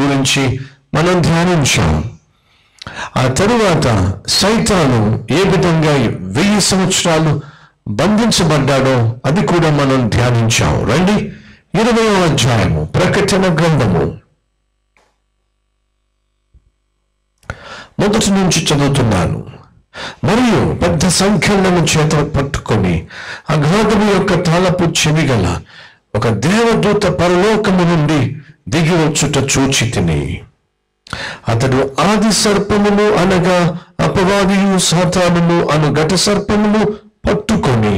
గురించి మనం ధ్యానించాం. ఆ తరువాత సైతాను ఏ విధంగా వెయ్యి సంవత్సరాలు బంధించబడ్డాడో అది కూడా మనం ధ్యానించాం. రండి ఇరవై అధ్యాయము ప్రకటన గ్రంథము. మొదటి నుంచి చదువుతున్నాను. మరియు పెద్ద సంఖ్యలను చేత పట్టుకొని అఘాధము యొక్క తాళపు చెవి గల ఒక దేవదూత పరలోకము నుండి దిగి వచ్చుట చూచి తిని అతడు ఆది సర్పములు అనగా అపవాదియు సాతానులు అను ఘట సర్పములు పట్టుకొని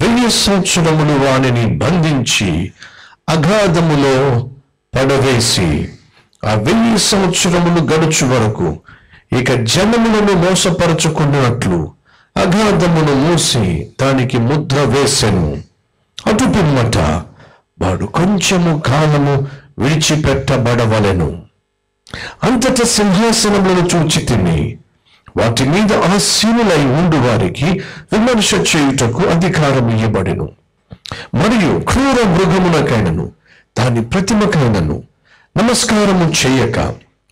వెయ్యి సంవత్సరములు వానిని బంధించి అగాధములో పడవేసి ఆ వెయ్యి సంవత్సరములు గడుచు వరకు ఇక జనములను మోసపరచుకున్నట్లు అగాధమును మూసి దానికి ముద్ర వేసెను. అటు పిమ్మట వాడు కొంచెము కాలము విడిచిపెట్టబడవలెను. అంతట సింహాసనములను చూచి తిని వాటి మీద ఆసీనులై ఉండు వారికి విమర్శ చేయుటకు అధికారం ఇయ్యబడెను. మరియు క్రూర మృగమునకైనను దాని ప్రతిమకైనను నమస్కారము చేయక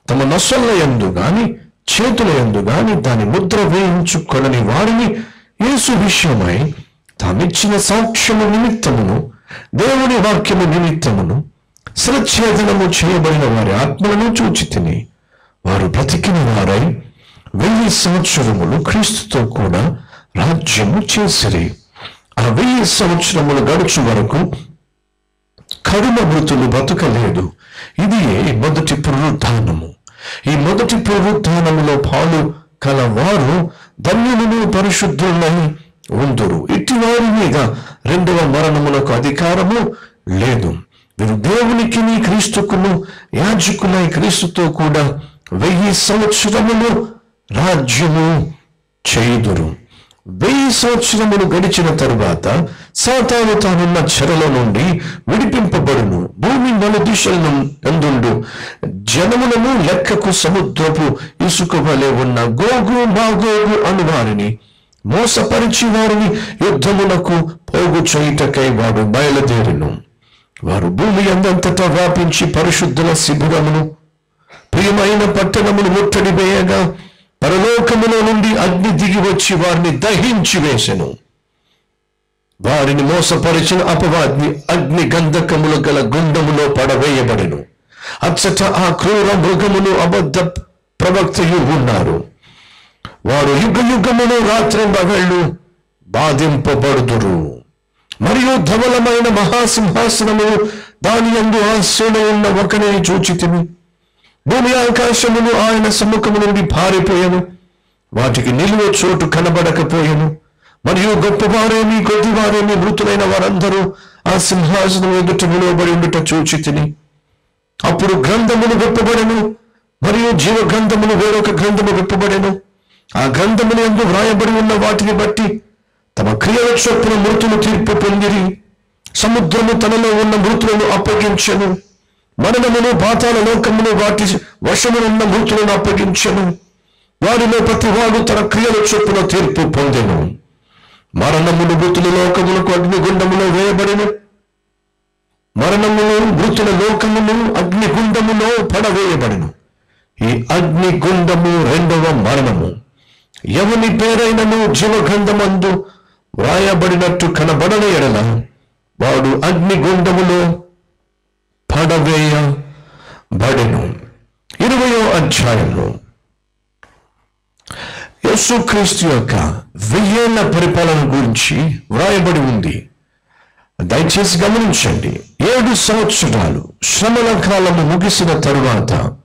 తమ నొసల యందు గాని చేతుల యందు గాని దాని ముద్ర వేయించుకొనని వారిని యేసు విషయమై తామిచ్చిన సాక్ష్యము నిమిత్తమును దేవుని వాక్యము నిమిత్తమును శిరఛేదనము చేయబడిన వారి ఆత్మలను చూచి తిని వారు బ్రతికిన వారై వెయ్యి సంవత్సరములు క్రీస్తుతో కూడా రాజ్యము చేసిరి. ఆ వెయ్యి సంవత్సరములు గడుచు వరకు కరుణ మృతులు బ్రతకలేదు ఇది మొదటి పునరుద్ధానము? ఈ మొదటి పునరుద్ధానములో పాలు కలవారు ధన్యులను పరిశుద్ధులై ఉందురు. ఇటు వారి మీద రెండవ మరణములకు అధికారము లేదు. వీరు దేవునికి క్రీస్తుకును యాజకులై క్రీస్తుతో కూడా వెయ్యి సంవత్సరములు రాజ్యము చేయుదురు. వెయ్యి సంవత్సరములు గడిచిన తరువాత సాతాను తానున్న చెరల నుండి విడిపింపబడును. భూమి నలుదిశలను ఎందుండు జనములను లెక్కకు సముద్రపు ఇసుక వలె ఉన్న గోగు మాగోగు అను వారిని మోసపరిచి వారిని యుద్ధమునకు పోగు చేయుటకై వాడు బయలుదేరిను. వారు భూమి అందంతటా వ్యాపించి పరిశుద్ధుల శిబిరమును ప్రియమైన పట్టణమును ముట్టడి వేయగా పరలోకములో నుండి అగ్ని దిగి వచ్చి వారిని దహించి వేసెను. వారిని మోసపరిచిన అపవాద్ని అగ్ని గంధకములు గల గుండములో పడవేయబడెను. అచ్చట ఆ క్రూర మృగములు అబద్ధ ప్రవక్తయు ఉన్నారు. వారు యుగ యుగమును రాత్రి మగళ్ళు బాధింపబడుదురు. మరియు ధవలమైన మహాసింహాసనము దాని అందు ఆశ్రయ ఉన్న ఒకరిని చూచితిని భూమి ఆకాశములు ఆయన సముఖము నుండి పారిపోయెను. వాటికి నిలువ చోటు కనబడకపోయాను. మరియు గొప్పవారేమి కొద్దివారేమి మృతులైన వారందరూ ఆ సింహాసనం ఎదుట నిలవబడి ఉండుట చూచి తిని. అప్పుడు గ్రంథములు విప్పబడెను. మరియు జీవ గ్రంథములు వేరొక గ్రంథము విప్పబడెను. ఆ గ్రంథములు ఎందు వ్రాయబడి ఉన్న వాటిని బట్టి తమ క్రియల చొప్పున మృతులు తీర్పు పొందిరి. సముద్రము తనలో ఉన్న మృతులను అప్పగించను. మరణమును పాతాల లోకమును వాటి వశమునున్న మృతులను అప్పగించను. వారిలో ప్రతి వాడు తన క్రియల చొప్పున తీర్పు పొందెను. మరణమును మృతుల లోకములకు అగ్నిగుండములో వేయబడిను. మరణమును మృతుల లోకమును అగ్నిగుండములో పడవేయబడిను. ఈ అగ్నిగుండము రెండవ మరణము. ఎవని పేరైనను జీవగంధమందు వ్రాయబడినట్టు కనబడన ఎడల వాడు అగ్నిగుండములో పడవేయబడెను ఇరవయో అధ్యాయంలో యేసుక్రీస్తు యొక్క వెయ్యేళ్ళ పరిపాలన గురించి వ్రాయబడి ఉంది. దయచేసి గమనించండి. ఏడు సంవత్సరాలు శ్రమల కాలము ముగిసిన తరువాత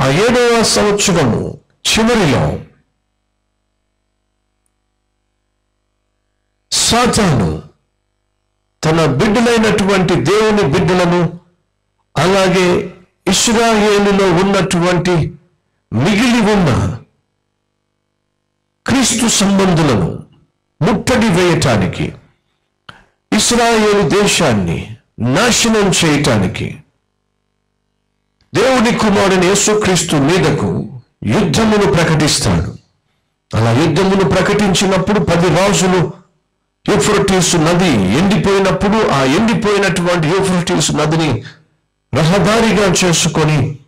ఆ ఏడవ సంవత్సరము చివరిలో సాతాను తన బిడ్డలైనటువంటి దేవుని బిడ్డలను అలాగే ఇస్రాయేలులో ఉన్నటువంటి మిగిలి ఉన్న క్రీస్తు సంబంధులను ముట్టడి వేయటానికి ఇస్రాయేలు దేశాన్ని నాశనం చేయటానికి దేవుని కుమారుని యేసుక్రీస్తు మీదకు యుద్ధమును ప్రకటిస్తాడు. అలా యుద్ధమును ప్రకటించినప్పుడు పది రాజులు యూఫ్రటీస్ నది ఎండిపోయినప్పుడు ఆ ఎండిపోయినటువంటి యూఫ్రటీస్ నదిని రహదారిగా చేసుకొని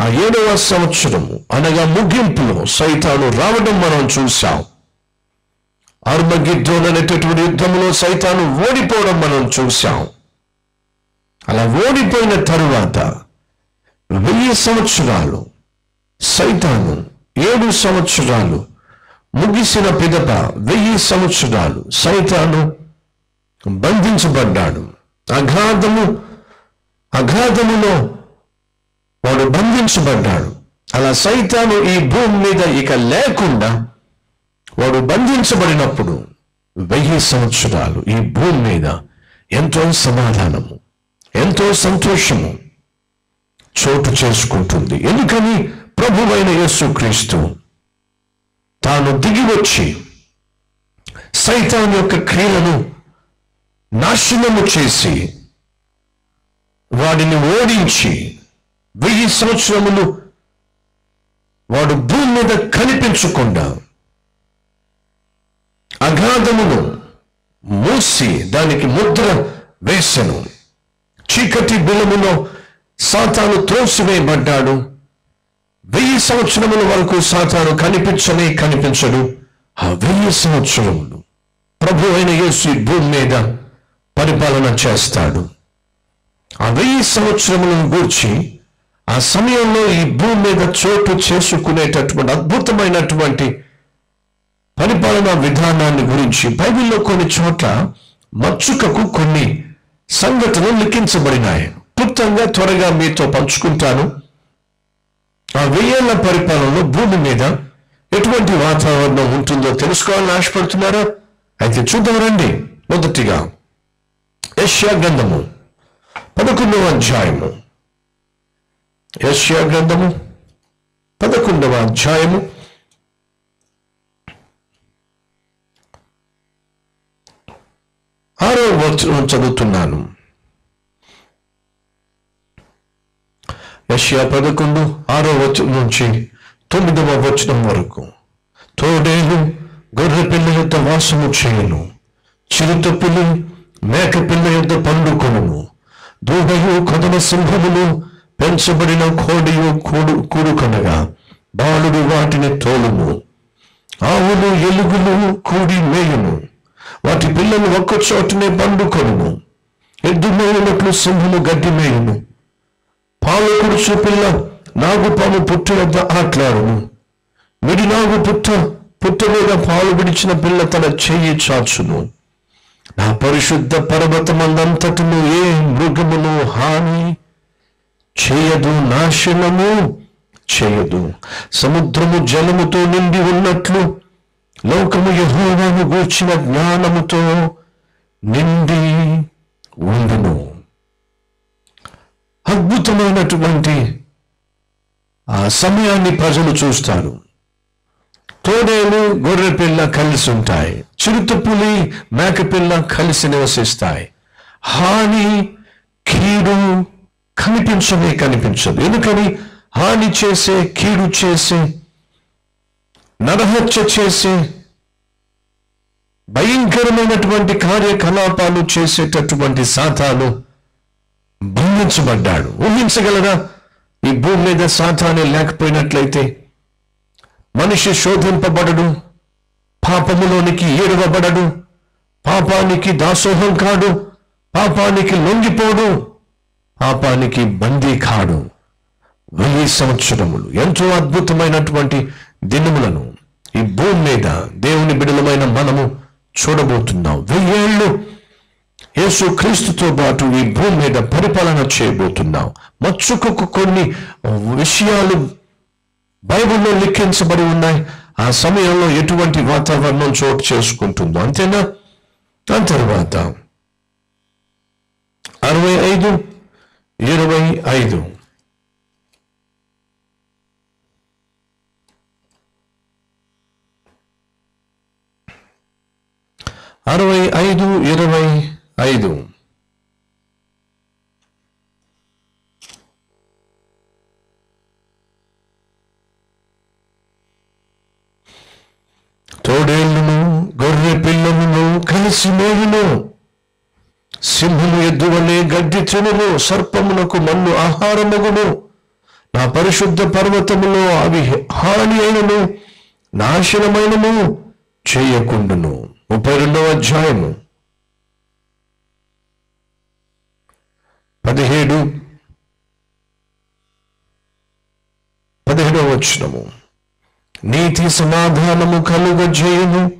ఆ ఏడవ సంవత్సరము అనగా ముగింపులో సైతాను రావడం మనం చూశాం. ఆర్మగిద్దోన్ అనేటటువంటి యుద్ధంలో సైతాను ఓడిపోవడం మనం చూశాం. అలా ఓడిపోయిన తరువాత వెయ్యి సంవత్సరాలు సైతాను ఏడు సంవత్సరాలు ముగిసిన పిదప వెయ్యి సంవత్సరాలు సైతాను బంధించబడ్డాడు. అఘాధము అఘాధములో వాడు బంధించబడ్డాడు. అలా సైతాను ఈ భూమి మీద ఇక లేకుండా వాడు బంధించబడినప్పుడు వెయ్యి సంవత్సరాలు ఈ భూమి మీద ఎంతో సమాధానము ఎంతో సంతోషము చోటు చేసుకుంటుంది. ఎందుకని? ప్రభువైన యేసుక్రీస్తు తాను దిగి వచ్చి సైతాన్ యొక్క క్రియలను నాశనము చేసి వాడిని ఓడించి వెయ్యి సంవత్సరములు వాడు భూమి మీద కనిపించకుండా అగాధమును మూసి దానికి ముద్ర వేసెను. చీకటి బిలములో సాతాను త్రోసివేయబడ్డాడు. వెయ్యి సంవత్సరముల వరకు సాతాను కనిపించనే కనిపించడు. ఆ వెయ్యి సంవత్సరములు ప్రభు అయిన యేసు భూమి మీద పరిపాలన చేస్తాడు. ఆ వెయ్యి సంవత్సరములను గూర్చి ఆ సమయంలో ఈ భూమి మీద చోటు చేసుకునేటటువంటి అద్భుతమైనటువంటి పరిపాలనా విధానాన్ని గురించి బైబిల్లో కొన్ని చోట్ల మచ్చుకకు కొన్ని సంఘటనలు లిఖించబడినాయి. క్లుప్తంగా త్వరగా మీతో పంచుకుంటాను. ఆ వెయ్యేళ్ళ పరిపాలనలో భూమి మీద ఎటువంటి వాతావరణం ఉంటుందో తెలుసుకోవాలని ఆశపడుతున్నారా? అయితే చూద్దాం రండి. మొదటిగా యష్యా గ్రంథము పదకొండవ అధ్యాయము. యష్యా గ్రంథము పదకొండవ అధ్యాయము. ఆరో వచనం చదువుతున్నాను. యష్యా పదకొండు ఆరో వచనం నుంచి తొమ్మిదవ వచనం వరకు. తోడేలు గొర్రె పిల్ల యొక్క వాసము చేయను చిరుత పిల్లి మేక పిల్ల యొక్క పండుకొను దూడయు కథన సింహములు పెంచబడిన కోడియు కూడు కూడుకనగా బాలుడు వాటిని తోలుము. ఆవులు ఎలుగులు కూడి మేయును వాటి పిల్లలు ఒక్క చోటనే పండుకొను ఎద్దు మేయునట్లు సింహము గడ్డి మేయును పాలు కుడుచు పిల్ల నాగుపాము పుట్టు వద్ద ఆట్లాడును విడి నాగు పుట్ట పుట్ట మీద పాలు విడిచిన పిల్ల తన చెయ్యి చాచును. నా పరిశుద్ధ పర్వతమందంతటను ఏ మృగమును హాని చేయదు నాశనము చేయదు. సముద్రము జలముతో నిండి ఉన్నట్లు లోకము యహోవాను గూర్చిన జ్ఞానముతో నిండి ఉండును. అద్భుతమైనటువంటి ఆ సమయాన్ని ప్రజలు చూస్తారు. తోడేలు గొర్రె పిల్ల కలిసి ఉంటాయి. చిరుతపులి మేకపిల్ల కలిసి నివసిస్తాయి. హాని కీడు కనిపించమే కనిపించదు. ఎందుకని? హాని చేసే కీడు చేసే నరహత్య చేసే భయంకరమైనటువంటి కార్యకలాపాలు చేసేటటువంటి సాధాలు బంధించబడ్డాడు. ఊహించగలరా? ఈ భూమి మీద సాతానే లేకపోయినట్లయితే మనిషి శోధింపబడడు పాపములోనికి ఏడవబడడు పాపానికి దాసోహం కాడు పాపానికి లొంగిపోడు పాపానికి బందీ కాడు. వెయ్యి సంవత్సరములు. ఎంతో అద్భుతమైనటువంటి దినములను ఈ భూమి మీద దేవుని బిడలమైన మనము చూడబోతున్నాం. వెయ్యేళ్ళు యేసు క్రీస్తుతో పాటు ఈ భూమి మీద పరిపాలన చేయబోతున్నాం. మచ్చుకు కొన్ని విషయాలు బైబిల్లో లిఖించబడి ఉన్నాయి. ఆ సమయంలో ఎటువంటి వాతావరణం చోటు చేసుకుంటుందో అంతేనా? దాని తర్వాత అరవై ఐదు ఇరవై ఐదు. అరవై ఐదు ఇరవై ఐదు. తోడేళ్ళను గొర్రె పిల్లలను కలిసి మేలును. సింహము ఎద్దు వలె గడ్డి చెనులు సర్పమునకు మన్ను ఆహారమగును. నా పరిశుద్ధ పర్వతములో అవి హాని అయినను నాశనమైనను చేయకుండును. ముప్పై రెండవ అధ్యాయము. పదిహేడు. పదిహేడవ వచనము. నీతి సమాధానము కలుగజేయును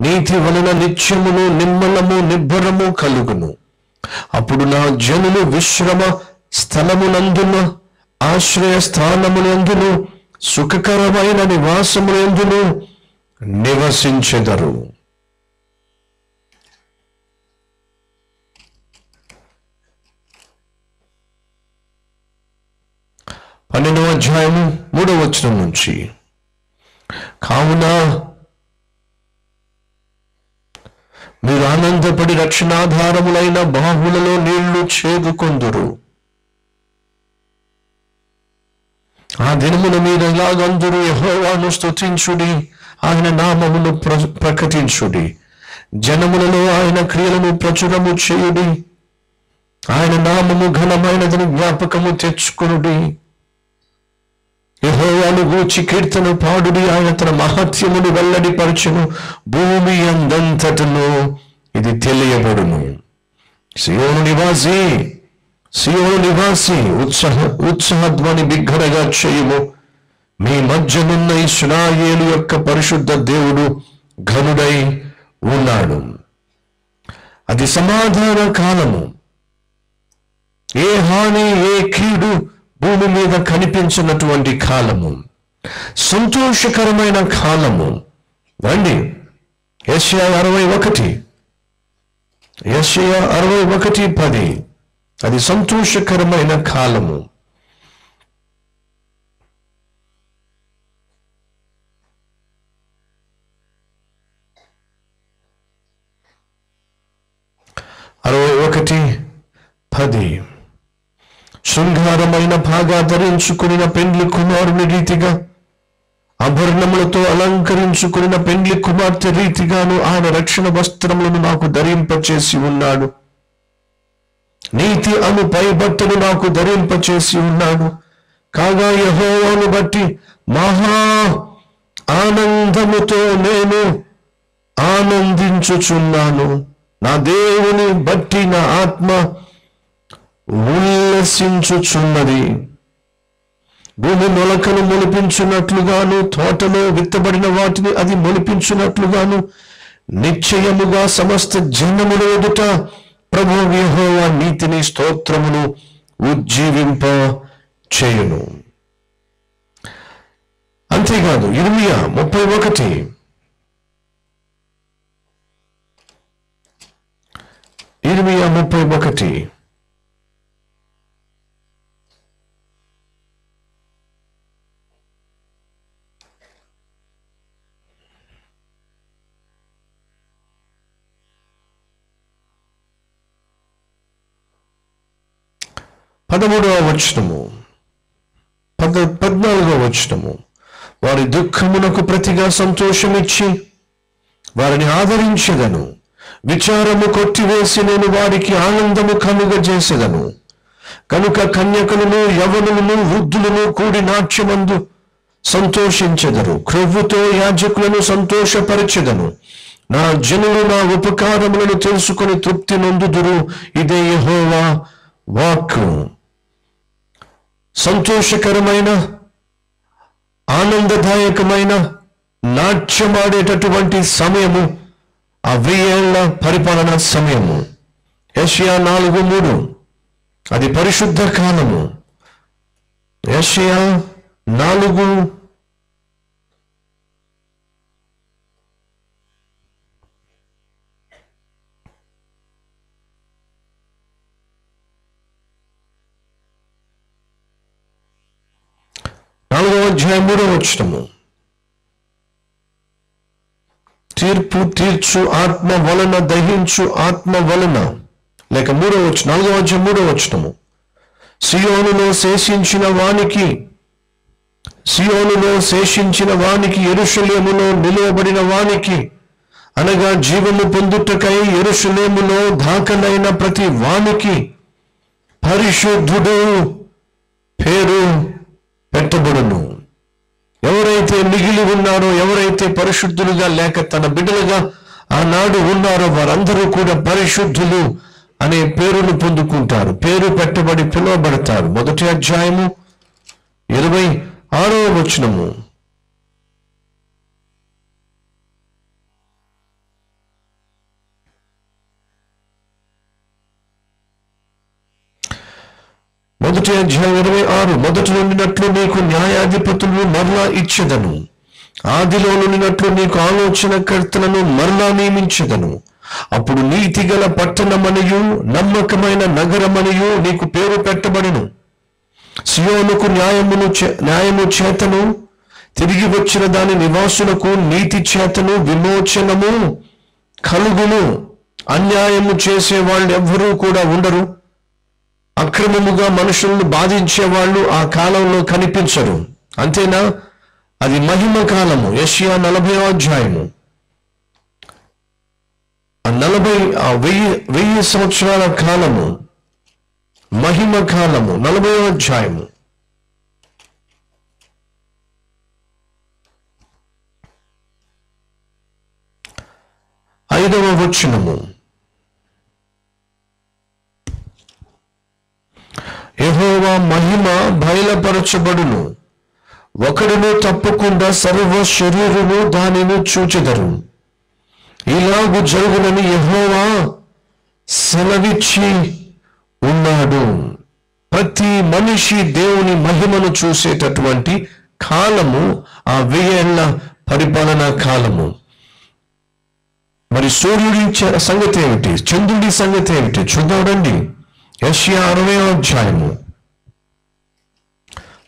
నీతి వలన నిత్యమును నిమ్మలము నిబ్బరము కలుగును. అప్పుడు నా జనులు విశ్రమ స్థలమునందున ఆశ్రయ స్థానములందును సుఖకరమైన నివాసములందును నివసించెదరు. పన్నెండవ అధ్యాయము మూడవ వచనం నుంచి. కావున మీరు ఆనందపడి రక్షణాధారములైన బాహులలో నీళ్ళు చేదుకొందురు. ఆ దినమున మీరు ఎలాగందరూ? యెహోవాను స్తుతించుడి ఆయన నామమును ప్ర- ప్రకటించుడి. జనములలో ఆయన క్రియలను ప్రచురము చేయుడి ఆయన నామము ఘనమైనదని జ్ఞాపకము తెచ్చుకునుడి. యహోవాను గూర్చి కీర్తన పాడుడి ఆయన తన మహత్యమును వెల్లడిపరచును. భూమి అందంతటను ఇది తెలియబడును. సియోను నివాసి సియోను నివాసి ఉత్సాహ ఉత్సాహధ్వని బిగ్గరగా చేయుము. మీ మధ్యనున్న సునాయేలు యొక్క పరిశుద్ధ దేవుడు ఘనుడై ఉన్నాడు. అది సమాధాన కాలము. ఏ హాని ఏ కీడు భూమి మీద కనిపించినటువంటి కాలము సంతోషకరమైన కాలము. రండి. ఏషియా అరవై ఒకటి. ఏషియా అరవై ఒకటి పది. అది సంతోషకరమైన కాలము. అరవై ఒకటి పది. శృంగారమైన భాగా ధరించుకుని పెండ్లి కుమారుని రీతిగా అభరణములతో అలంకరించుకున్న పెండ్లి కుమార్తె రీతిగాను ఆయన రక్షణ వస్త్రములను నాకు ధరింపచేసి ఉన్నాడు. నీతి అను పై నాకు ధరింపచేసి ఉన్నాడు. కాగా యహోవాను బట్టి మహా ఆనందముతో నేను ఆనందించుచున్నాను. నా దేవుని బట్టి నా ఆత్మ ఉల్లసించుచున్నది. భూమి మొలకలు మొలిపించున్నట్లుగాను తోటలో విత్తబడిన వాటిని అది మొలిపించున్నట్లుగాను నిశ్చయముగా సమస్త జనముల ఎదుట ప్రభు వ్యూహోవ నీతిని స్తోత్రమును ఉజ్జీవింప చేయును. అంతేకాదు ఇర్మియా ముప్పై ఒకటి. ఇర్మియా ముప్పై ఒకటి. పదమూడవ వచనము. పద పద్నాలుగవ వచనము. వారి దుఃఖమునకు ప్రతిగా సంతోషమిచ్చి వారిని ఆదరించదను విచారము కొట్టివేసి నేను వారికి ఆనందము కలుగజేసేదను. కనుక కన్యకలను యవనులను వృద్ధులను కూడి నాట్యమందు సంతోషించెదరు. క్రొవ్వుతో యాజకులను సంతోషపరచెదను. నా జనులు నా ఉపకారములను తెలుసుకొని తృప్తి నొందుదురు. ఇదే హోవా వాక్కు. సంతోషకరమైన ఆనందదాయకమైన నాట్యమాడేటటువంటి సమయము ఆ వెయ్యేళ్ళ పరిపాలన సమయము. ఏషియా నాలుగు మూడు అది పరిశుద్ధ కాలము. ఏషియా నాలుగు అధ్యాయం మూడో వచ్చినము. తీర్పు తీర్చు ఆత్మ వలన దహించు ఆత్మ వలన. లేక మూడో వచ్చిన నాలుగో అధ్యాయం మూడో వచ్చినము సియోనులో శేషించిన వానికి సియోనులో శేషించిన వానికి ఎరుషలేములో నిలువబడిన వానికి అనగా జీవము పొందుటకై ఎరుషలేములో దాఖలైన ప్రతి వానికి పరిశుద్ధుడు పేరు పెట్టబడును. ఎవరైతే మిగిలి ఉన్నారో ఎవరైతే పరిశుద్ధులుగా లేక తన బిడ్డలుగా ఆనాడు ఉన్నారో వారందరూ కూడా పరిశుద్ధులు అనే పేరును పొందుకుంటారు. పేరు పెట్టబడి పిలువబడతారు. మొదటి అధ్యాయము ఇరవై ఆరో వచనము. మొదటి అధ్యాయం ఇరవై ఆరు మొదటి నుండినట్లు నీకు న్యాయాధిపతులను మరలా ఇచ్చెదను. ఆదిలో నుండినట్లు నీకు ఆలోచనకర్తలను మరలా నియమించదను. అప్పుడు నీతి గల పట్టణమనియు నమ్మకమైన నగరమనియు నీకు పేరు పెట్టబడును. సియోనుకు న్యాయమును చే- న్యాయము చేతను తిరిగి వచ్చిన దాని నివాసులకు నీతి చేతను విమోచనము కలుగును. అన్యాయము చేసే వాళ్ళు ఎవ్వరూ కూడా ఉండరు. అక్రమముగా మనుషులను బాధించే వాళ్ళు ఆ కాలంలో కనిపించరు. అంతేనా? అది మహిమ కాలము. యషియా నలభై అధ్యాయము. ఆ నలభై ఆ వెయ్యి వెయ్యి సంవత్సరాల కాలము. మహిమ కాలము. నలభై అధ్యాయము. ఐదవ వచనము. యహోవా మహిమ బయలుపరచబడును. ఒకడును తప్పకుండా సర్వ శరీరును దానిని చూచెదరు. ఇలాగు జరుగునని యహోవా సెలవిచ్చి ఉన్నాడు. ప్రతి మనిషి దేవుని మహిమను చూసేటటువంటి కాలము ఆ వెయ్యేళ్ళ పరిపాలనా కాలము. మరి సూర్యుడి చ- సంగతి ఏమిటి? చంద్రుడి సంగతి ఏమిటి? చూద్దామండి యష్యా అరవై అధ్యాయము.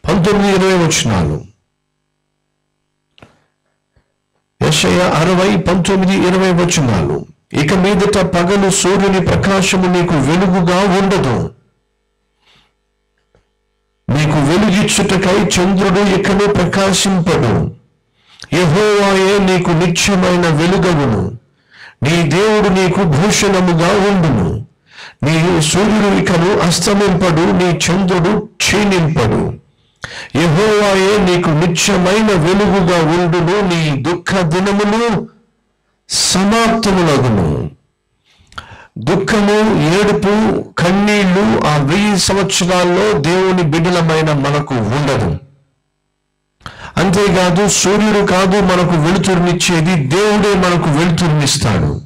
పంతొమ్మిది ఇరవై వచనాలు. యషయ అరవై పంతొమ్మిది ఇరవై వచనాలు. ఇక మీదట పగలు సూర్యుని ప్రకాశము నీకు వెలుగుగా ఉండదు. నీకు వెలుగిచ్చుటకై చంద్రుడు ఇకను ప్రకాశింపడు. యహోవాయే నీకు నిత్యమైన వెలుగవును నీ దేవుడు నీకు భూషణముగా ఉండును. నీ సూర్యుడు ఇకను అస్తమింపడు నీ చంద్రుడు క్షీణింపడు. యహోవాయే నీకు నిత్యమైన వెలుగుగా ఉండును నీ దుఃఖ దినములు సమాప్తములగును. దుఃఖము ఏడుపు కన్నీళ్ళు ఆ వెయ్యి సంవత్సరాల్లో దేవుని బిడ్డలమైన మనకు ఉండదు. అంతేకాదు సూర్యుడు కాదు మనకు వెలుతురునిచ్చేది దేవుడే మనకు వెలుతురునిస్తాడు.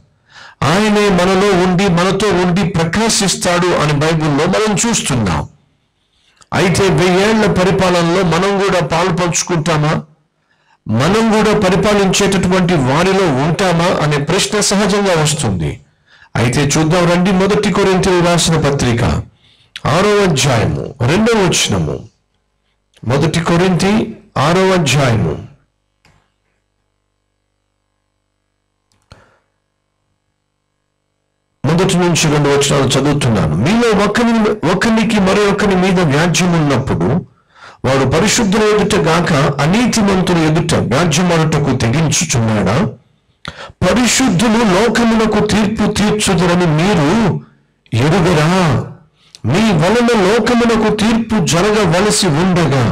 ఆయనే మనలో ఉండి మనతో ఉండి ప్రకాశిస్తాడు అని బైబిల్లో మనం చూస్తున్నాం. అయితే వెయ్యేళ్ళ పరిపాలనలో మనం కూడా పాలు పంచుకుంటామా? మనం కూడా పరిపాలించేటటువంటి వారిలో ఉంటామా అనే ప్రశ్న సహజంగా వస్తుంది. అయితే చూద్దాం రండి మొదటి కొరింతలు రాసిన పత్రిక. ఆరో అధ్యాయము రెండవ వచనము. మొదటి కొరింతి ఆరో అధ్యాయము. మొదటి నుంచి రెండు వచనాలు చదువుతున్నాను. మీలో ఒకని ఒకనికి మరొకని మీద వ్యాజ్యం ఉన్నప్పుడు వాడు పరిశుద్ధుల ఎదుట గాక అనీతిమంతుల ఎదుట వ్యాజ్యమనుటకు తెగించుచున్నాడా? పరిశుద్ధులు లోకమునకు తీర్పు తీర్చుదరని మీరు ఎరుగరా? మీ వలన లోకమునకు తీర్పు జరగవలసి ఉండగా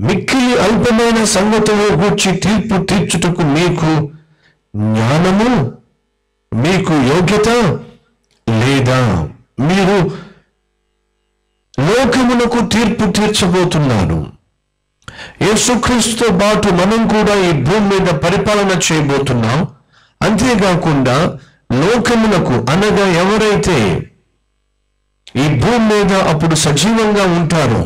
మిక్కిలి అల్పమైన సంగతులు గూర్చి తీర్పు తీర్చుటకు మీకు జ్ఞానము మీకు యోగ్యత లేదా? మీరు లోకమునకు తీర్పు తీర్చబోతున్నారు యేసుక్రీస్తుతో పాటు మనం కూడా ఈ భూమి మీద పరిపాలన చేయబోతున్నాం. అంతేకాకుండా లోకమునకు అనగా ఎవరైతే ఈ భూమి మీద అప్పుడు సజీవంగా ఉంటారో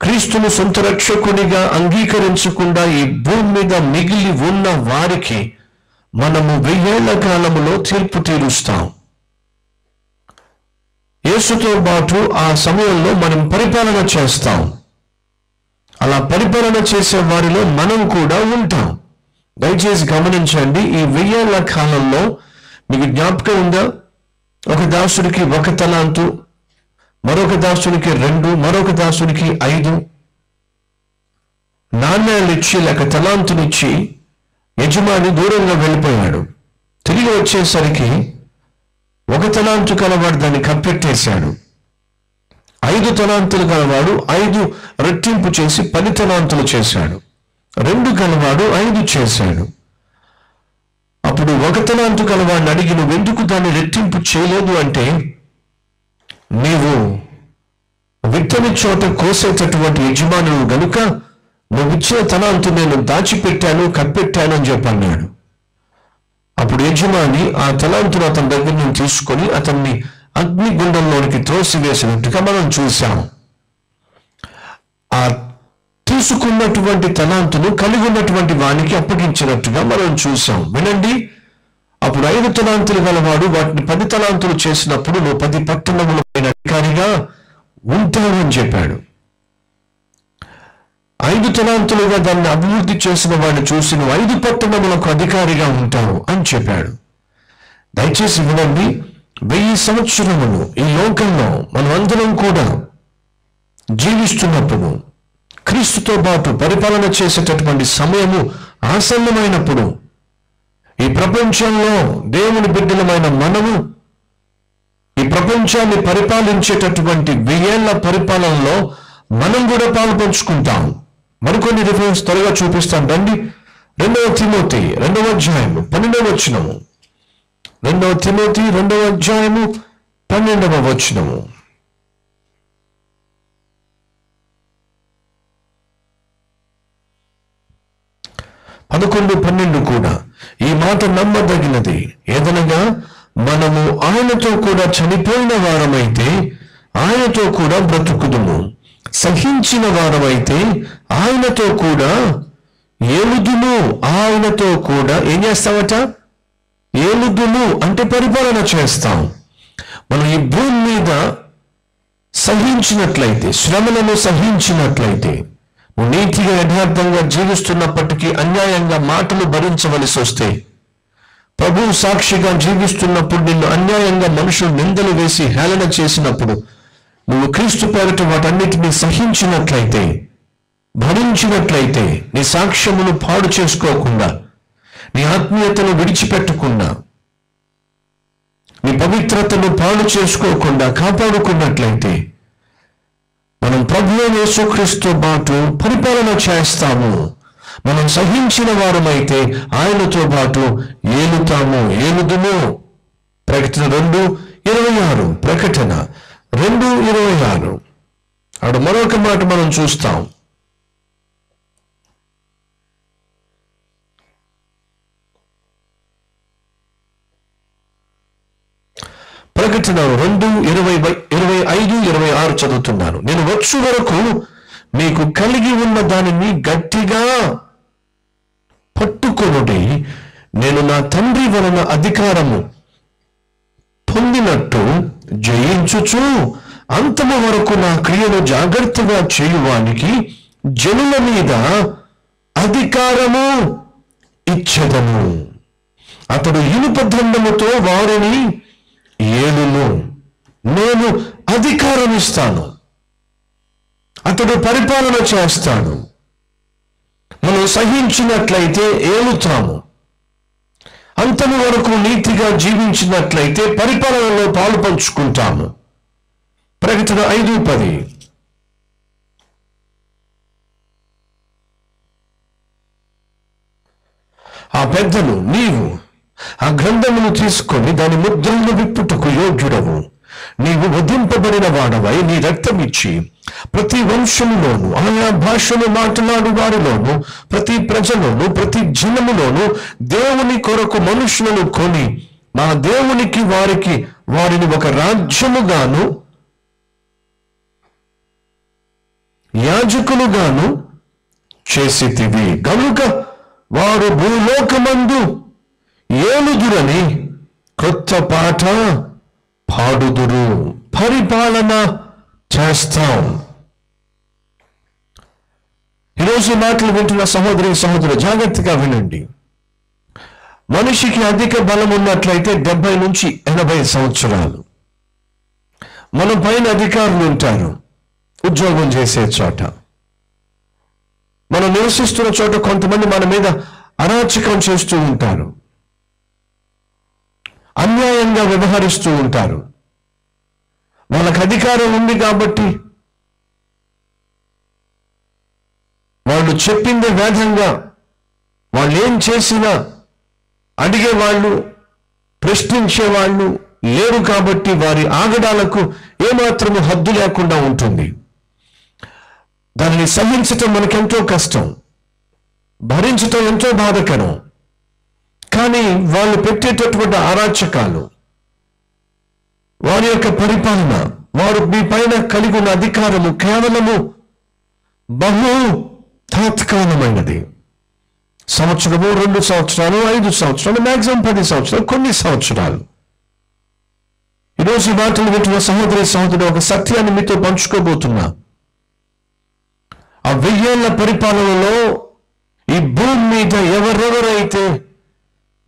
క్రీస్తును సొంత రక్షకునిగా అంగీకరించకుండా ఈ భూమి మీద మిగిలి ఉన్న వారికి మనము వెయ్యేళ్ళ కాలములో తీర్పు తీరుస్తాం. యేసుతో పాటు ఆ సమయంలో మనం పరిపాలన చేస్తాం. అలా పరిపాలన చేసే వారిలో మనం కూడా ఉంటాం. దయచేసి గమనించండి ఈ వెయ్యేళ్ళ కాలంలో మీకు జ్ఞాపకం ఉందా? ఒక దాసుడికి ఒక తలాంతు మరొక దాసునికి రెండు మరొక దాసునికి ఐదు. నాణ్యాలు ఇచ్చి లేక తలాంతునిచ్చి యజమాని దూరంగా వెళ్ళిపోయాడు. తిరిగి వచ్చేసరికి ఒక తలాంతు కలవాడు దాన్ని కప్పెట్టేశాడు ఐదు తలాంతులు కలవాడు ఐదు రెట్టింపు చేసి పది తలాంతులు చేశాడు. రెండు కలవాడు ఐదు చేశాడు. అప్పుడు ఒక తలాంతు కలవాడిని అడిగి నువ్వు ఎందుకు దాన్ని రెట్టింపు చేయలేదు అంటే నీవు విత్తని చోట కోసేటటువంటి యజమానులు గనుక నువ్వు ఇచ్చిన తలాంతు నేను దాచిపెట్టాను కప్పెట్టాను అని చెప్పి అన్నాడు. అప్పుడు యజమాని ఆ తలాంతును అతని దగ్గర నుంచి తీసుకొని అతన్ని అగ్నిగుండంలోనికి త్రోసివేసినట్టుగా మనం చూశాము ఆ తీసుకున్నటువంటి తలాంతును కలిగి ఉన్నటువంటి వానికి అప్పగించినట్టుగా మనం చూసాం వినండి అప్పుడు ఐదు తలాంతులు గలవాడు వాటిని పది తలాంతులు చేసినప్పుడు నువ్వు పది పట్టణముల పైన అధికారిగా ఉంటావని చెప్పాడు. ఐదు తలాంతులుగా దాన్ని అభివృద్ధి చేసిన వాడిని చూసి నువ్వు ఐదు పట్టణములకు అధికారిగా ఉంటావు అని చెప్పాడు. దయచేసి వినండి వెయ్యి సంవత్సరములు ఈ లోకంలో మనం అందరం కూడా జీవిస్తున్నప్పుడు క్రీస్తుతో పాటు పరిపాలన చేసేటటువంటి సమయము ఆసన్నమైనప్పుడు ఈ ప్రపంచంలో దేవుని బిడ్డలమైన మనము ఈ ప్రపంచాన్ని పరిపాలించేటటువంటి వెయ్యేళ్ళ పరిపాలనలో మనం కూడా పాల్పంచుకుంటాం. మరికొన్ని రిఫరెన్స్ త్వరగా చూపిస్తాను. రండి. రెండవ తిమోతి రెండవ అధ్యాయము పన్నెండవ వచనము. రెండవ తిమోతి రెండవ అధ్యాయము పన్నెండవ వచనము. పదకొండు పన్నెండు కూడా ఈ మాట నమ్మదగినది. ఏదనగా మనము ఆయనతో కూడా చనిపోయిన వారమైతే ఆయనతో కూడా బ్రతుకుదుము. సహించిన వారమైతే ఆయనతో కూడా ఏలుదును. ఆయనతో కూడా ఏం చేస్తామట ఏలుదును అంటే పరిపాలన చేస్తాం. మనం ఈ భూమి మీద సహించినట్లయితే శ్రమలను సహించినట్లయితే నువ్వు నీతిగా యథార్థంగా జీవిస్తున్నప్పటికీ అన్యాయంగా మాటలు భరించవలసి వస్తే ప్రభు సాక్షిగా జీవిస్తున్నప్పుడు నిన్ను అన్యాయంగా మనుషులు నిందలు వేసి హేళన చేసినప్పుడు నువ్వు క్రీస్తు పేరట వాటన్నిటిని సహించినట్లయితే భరించినట్లయితే నీ సాక్ష్యమును పాడు చేసుకోకుండా నీ ఆత్మీయతను విడిచిపెట్టకుండా నీ పవిత్రతను పాడు చేసుకోకుండా కాపాడుకున్నట్లయితే మనం ప్రభు యేసుక్రీస్తు పాటు పరిపాలన చేస్తాము. మనం సహించిన వారమైతే ఆయనతో పాటు ఏలుతాము ఏలుదుము. ప్రకటన రెండు ఇరవై ఆరు ప్రకటన రెండు ఇరవై ఆరు అక్కడ మరొక మాట మనం చూస్తాం. ప్రకటన రెండు ఇరవై ఇరవై ఐదు ఇరవై ఆరు చదువుతున్నాను. నేను వచ్చు వరకు మీకు కలిగి ఉన్న దానిని గట్టిగా పట్టుకొనుడి. నేను నా తండ్రి వలన అధికారము పొందినట్టు జయించుచు. అంతము వరకు నా క్రియను జాగ్రత్తగా చేయువానికి జనుల మీద అధికారము ఇచ్చదము. అతడు ఇనుప దండముతో వారిని ఏలును. నేను అధికారం ఇస్తాను అతడు పరిపాలన చేస్తాడు. మనం సహించినట్లయితే ఏలుతాము. అంతము వరకు నీతిగా జీవించినట్లయితే పరిపాలనలో పాలు పంచుకుంటాము. ప్రకటన ఐదు పది. ఆ పెద్దలు నీవు ఆ గ్రంథమును తీసుకొని దాని ముద్రలను విప్పుటకు యోగ్యుడవు. నీవు వధింపబడిన వాడవై నీ రక్తం ఇచ్చి ప్రతి వంశములోను ఆయా భాషను మాట్లాడు వారిలోను ప్రతి ప్రజలోను ప్రతి జనములోను దేవుని కొరకు మనుషులను కొని మా దేవునికి వారికి వారిని ఒక రాజ్యముగాను యాజకులుగాను చేసితివి. గనుక వారు భూలోకమందు ఏలుదురని కొత్త పాట పాడుదురు. పరిపాలన చేస్తాం ఈరోజు మాటలు వింటున్న సహోదరి సహోదరు జాగ్రత్తగా వినండి. మనిషికి అధిక బలం ఉన్నట్లయితే డెబ్బై నుంచి ఎనభై సంవత్సరాలు. మన పైన అధికారులు ఉంటారు ఉద్యోగం చేసే చోట. మనం నివసిస్తున్న చోట కొంతమంది మన మీద అరాచకం చేస్తూ ఉంటారు. అన్యాయంగా వ్యవహరిస్తూ ఉంటారు. వాళ్ళకి అధికారం ఉంది కాబట్టి వాళ్ళు చెప్పింది వేదంగా వాళ్ళు ఏం చేసినా అడిగే వాళ్ళు ప్రశ్నించే వాళ్ళు లేరు కాబట్టి వారి ఆగడాలకు ఏమాత్రము హద్దు లేకుండా ఉంటుంది. దానిని సహించటం మనకెంతో కష్టం భరించటం ఎంతో బాధకరం. కానీ వాళ్ళు పెట్టేటటువంటి అరాచకాలు వారి యొక్క పరిపాలన వారు మీ పైన కలిగి ఉన్న అధికారము కేవలము బహు తాత్కాలమైనది సంవత్సరము రెండు సంవత్సరాలు ఐదు సంవత్సరాలు మాక్సిమం పది సంవత్సరాలు కొన్ని సంవత్సరాలు. ఈరోజు ఈ మాటలు వింటున్న సహోదరి సహోదరుడు ఒక సత్యాన్ని మీతో పంచుకోబోతున్నా. ఆ వెయ్యేళ్ళ పరిపాలనలో ఈ భూమి మీద ఎవరెవరైతే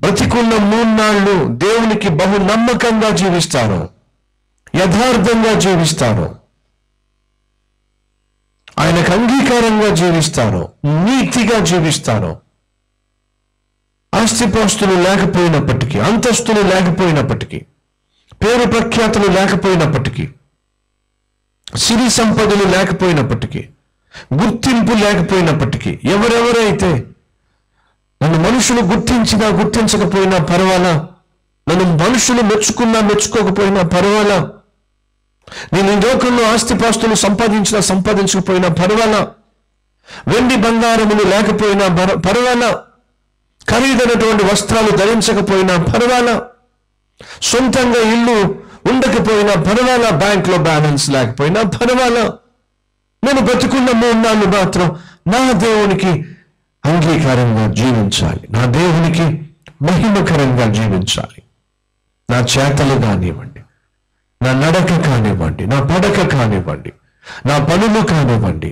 బ్రతికున్న మూన్నాళ్ళు దేవునికి బహు నమ్మకంగా జీవిస్తారో యథార్థంగా జీవిస్తారో. ఆయనకు అంగీకారంగా జీవిస్తారో. నీతిగా జీవిస్తారో. ఆస్తిపాస్తులు లేకపోయినప్పటికీ అంతస్తులు లేకపోయినప్పటికీ పేరు ప్రఖ్యాతులు లేకపోయినప్పటికీ సిరి సంపదలు లేకపోయినప్పటికీ గుర్తింపు లేకపోయినప్పటికీ ఎవరెవరైతే నన్ను మనుషులు గుర్తించినా గుర్తించకపోయినా పర్వాలా? నన్ను మనుషులు మెచ్చుకున్నా మెచ్చుకోకపోయినా పర్వాలా? నేను ఈ లోకంలో ఆస్తిపాస్తులు సంపాదించినా సంపాదించకపోయినా పర్వాలా? వెండి బంగారములు లేకపోయినా పర- పర్వాలా? ఖరీదైనటువంటి వస్త్రాలు ధరించకపోయినా పర్వాలా? సొంతంగా ఇల్లు ఉండకపోయినా పర్వాలా? బ్యాంక్లో బ్యాలెన్స్ లేకపోయినా పర్వాలా? నేను బతుకున్న మూడు మాత్రం నా దేవునికి అంగీకారంగా జీవించాలి. నా దేవునికి మహిమకరంగా జీవించాలి. నా చేతలు కానివ్వండి. నా నడక కానివ్వండి నా పడక కానివ్వండి నా పనులు కానివ్వండి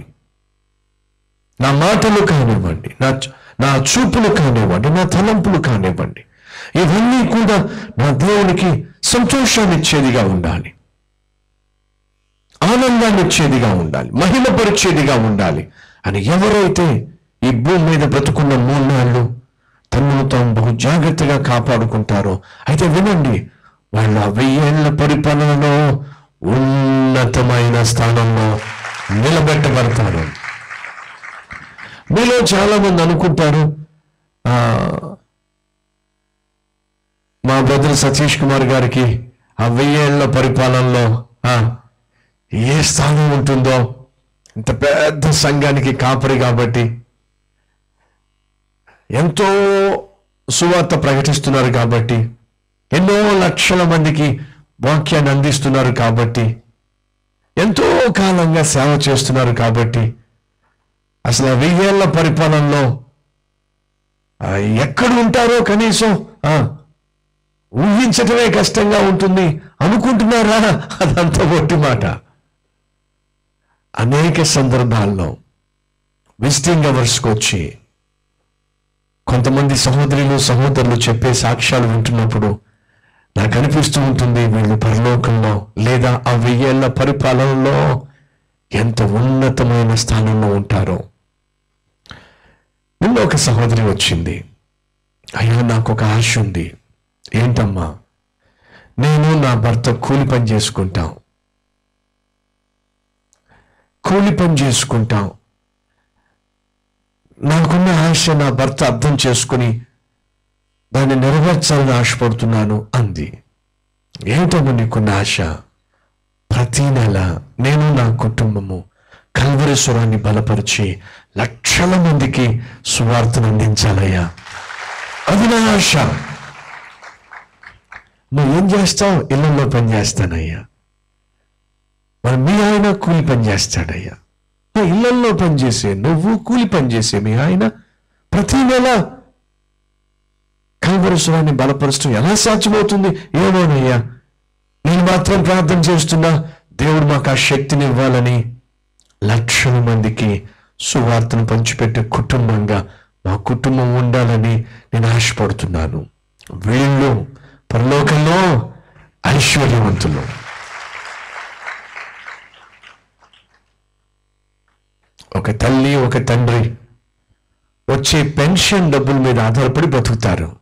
నా మాటలు కానివ్వండి నా నా చూపులు కానివ్వండి నా తలంపులు కానివ్వండి ఇవన్నీ కూడా నా దేవునికి సంతోషాన్ని ఇచ్చేదిగా ఉండాలి. ఆనందాన్ని ఇచ్చేదిగా ఉండాలి. మహిమపరిచేదిగా ఉండాలి. అని ఎవరైతే ఈ భూమి మీద బ్రతుకున్న మూన్నాళ్ళు తమను తాము బహు జాగ్రత్తగా కాపాడుకుంటారో అయితే వినండి వాళ్ళ వెయ్యేళ్ళ పరిపాలనలో ఉన్నతమైన స్థానంలో నిలబెట్టబడతారు. మీలో చాలా మంది అనుకుంటారు ఆ, మా బ్రదర్ సతీష్ కుమార్ గారికి ఆ వెయ్యేళ్ళ పరిపాలనలో ఏ స్థానం ఉంటుందో ఇంత పెద్ద సంఘానికి కాపరి కాబట్టి ఎంతో సువార్త ప్రకటిస్తున్నారు కాబట్టి ఎన్నో లక్షల మందికి వాక్యాన్ని అందిస్తున్నారు కాబట్టి ఎంతో కాలంగా సేవ చేస్తున్నారు కాబట్టి అసలు ఆ వెయ్యేళ్ళ పరిపాలనలో ఎక్కడ ఉంటారో కనీసం ఊహించటమే కష్టంగా ఉంటుంది అనుకుంటున్నారా? అదంతా ఒట్టి మాట. అనేక సందర్భాల్లో విజిటింగ్ అవర్స్కి వచ్చి కొంతమంది సహోదరులు సహోదరులు చెప్పే సాక్ష్యాలు వింటున్నప్పుడు నాకు అనిపిస్తూ ఉంటుంది వీళ్ళు పరలోకంలో లేదా ఆ వెయ్యేళ్ళ పరిపాలనలో ఎంత ఉన్నతమైన స్థానంలో ఉంటారో. నిన్న ఒక సహోదరి వచ్చింది. అయ్యా నాకు ఒక ఆశ ఉంది. ఏంటమ్మా? నేను నా భర్త కూలి పని చేసుకుంటాం. కూలి పని చేసుకుంటాం. నాకున్న ఆశ నా భర్త అర్థం చేసుకుని దాన్ని నెరవేర్చాలని ఆశపడుతున్నాను అంది. ఏంటో నీకున్న ఆశ? ప్రతి నెల నేను నా కుటుంబము కల్వరేశ్వరాన్ని బలపరిచి లక్షల మందికి సువార్తను అందించాలయ్యా. అది నా ఆశ. నువ్వు ఏం చేస్తావు? ఇళ్ళల్లో పని చేస్తానయ్యా. మరి మీ ఆయన కూలి పని చేస్తాడయ్యా. ఇళ్ళల్లో ఇళ్ళల్లో పనిచేసే నువ్వు కూలి పని చేసే మీ ఆయన ప్రతి నెల కల్వరస్వాన్ని బలపరచడం ఎలా సాధ్యమవుతుంది? ఏమోనయ్యా నేను మాత్రం ప్రార్థన చేస్తున్నా దేవుడు మాకు ఆ శక్తిని ఇవ్వాలని లక్షల మందికి సువార్తను పంచిపెట్టే కుటుంబంగా మా కుటుంబం ఉండాలని నేను ఆశపడుతున్నాను. వీళ్ళు పరలోకంలో ఐశ్వర్యవంతులు. ఒక తల్లి ఒక తండ్రి వచ్చే పెన్షన్ డబ్బుల మీద ఆధారపడి బతుకుతారు.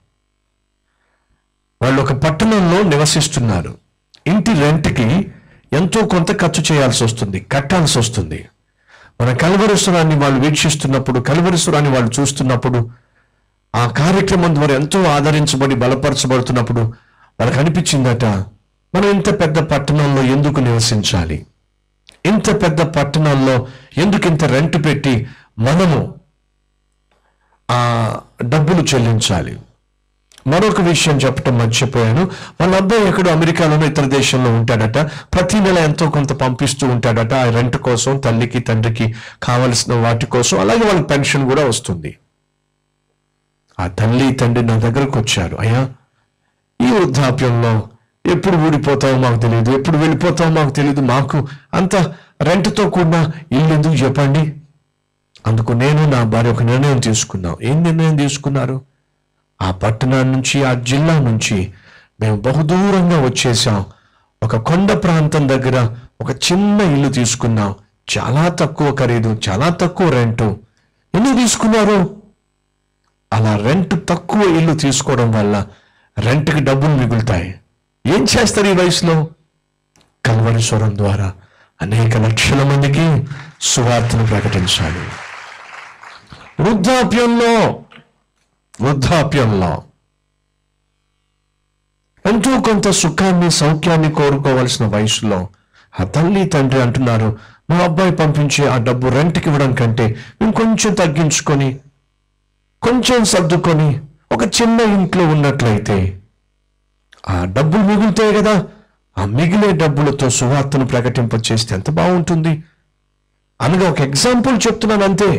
వాళ్ళు ఒక పట్టణంలో నివసిస్తున్నారు. ఇంటి రెంట్కి ఎంతో కొంత ఖర్చు చేయాల్సి వస్తుంది కట్టాల్సి వస్తుంది. మన కలవరస్వరాన్ని వాళ్ళు వీక్షిస్తున్నప్పుడు కలవరస్వరాన్ని వాళ్ళు చూస్తున్నప్పుడు ఆ కార్యక్రమం ద్వారా ఎంతో ఆదరించబడి బలపరచబడుతున్నప్పుడు వాళ్ళకి అనిపించిందట మనం ఇంత పెద్ద పట్టణంలో ఎందుకు నివసించాలి? ఇంత పెద్ద పట్టణంలో ఎందుకు ఇంత రెంట్ పెట్టి మనము ఆ డబ్బులు చెల్లించాలి? మరొక విషయం చెప్పటం మర్చిపోయాను. వాళ్ళ అబ్బాయి ఎక్కడో అమెరికాలోనో ఇతర దేశంలో ఉంటాడట. ప్రతి నెల ఎంతో కొంత పంపిస్తూ ఉంటాడట. ఆ రెంట్ కోసం తల్లికి తండ్రికి కావలసిన వాటి కోసం. అలాగే వాళ్ళ పెన్షన్ కూడా వస్తుంది. ఆ తల్లి తండ్రి నా దగ్గరకు వచ్చారు. అయ్యా ఈ వృద్ధాప్యంలో ఎప్పుడు ఊడిపోతావో మాకు తెలియదు ఎప్పుడు వెళ్ళిపోతావో మాకు తెలియదు మాకు అంత రెంట్తో కూడిన ఇల్లు ఎందుకు చెప్పండి? అందుకు నేను నా భార్య ఒక నిర్ణయం తీసుకున్నాం ఏం నిర్ణయం తీసుకున్నారు? ఆ పట్టణం నుంచి ఆ జిల్లా నుంచి మేము బహుదూరంగా వచ్చేసాం. ఒక కొండ ప్రాంతం దగ్గర ఒక చిన్న ఇల్లు తీసుకున్నాం. చాలా తక్కువ ఖరీదు చాలా తక్కువ రెంటు. ఎన్ని తీసుకున్నారు? అలా రెంట్ తక్కువ ఇల్లు తీసుకోవడం వల్ల రెంట్కి డబ్బులు మిగులుతాయి. ఏం చేస్తారు ఈ వయసులో? కల్వరి స్వరం ద్వారా అనేక లక్షల మందికి సువార్తను ప్రకటించాలి. వృద్ధాప్యంలో వృద్ధాప్యంలో. ఎంతో కొంత సుఖాన్ని సౌఖ్యాన్ని కోరుకోవలసిన వయసులో ఆ తల్లి తండ్రి అంటున్నారు మా అబ్బాయి పంపించి ఆ డబ్బు రెంట్కి ఇవ్వడం కంటే మేము కొంచెం తగ్గించుకొని కొంచెం సర్దుకొని ఒక చిన్న ఇంట్లో ఉన్నట్లయితే ఆ డబ్బులు మిగులుతాయి కదా ఆ మిగిలే డబ్బులతో సువార్తను ప్రకటింపచేస్తే ఎంత బాగుంటుంది. అనగా ఒక ఎగ్జాంపుల్ చెప్తున్నాను అంతే.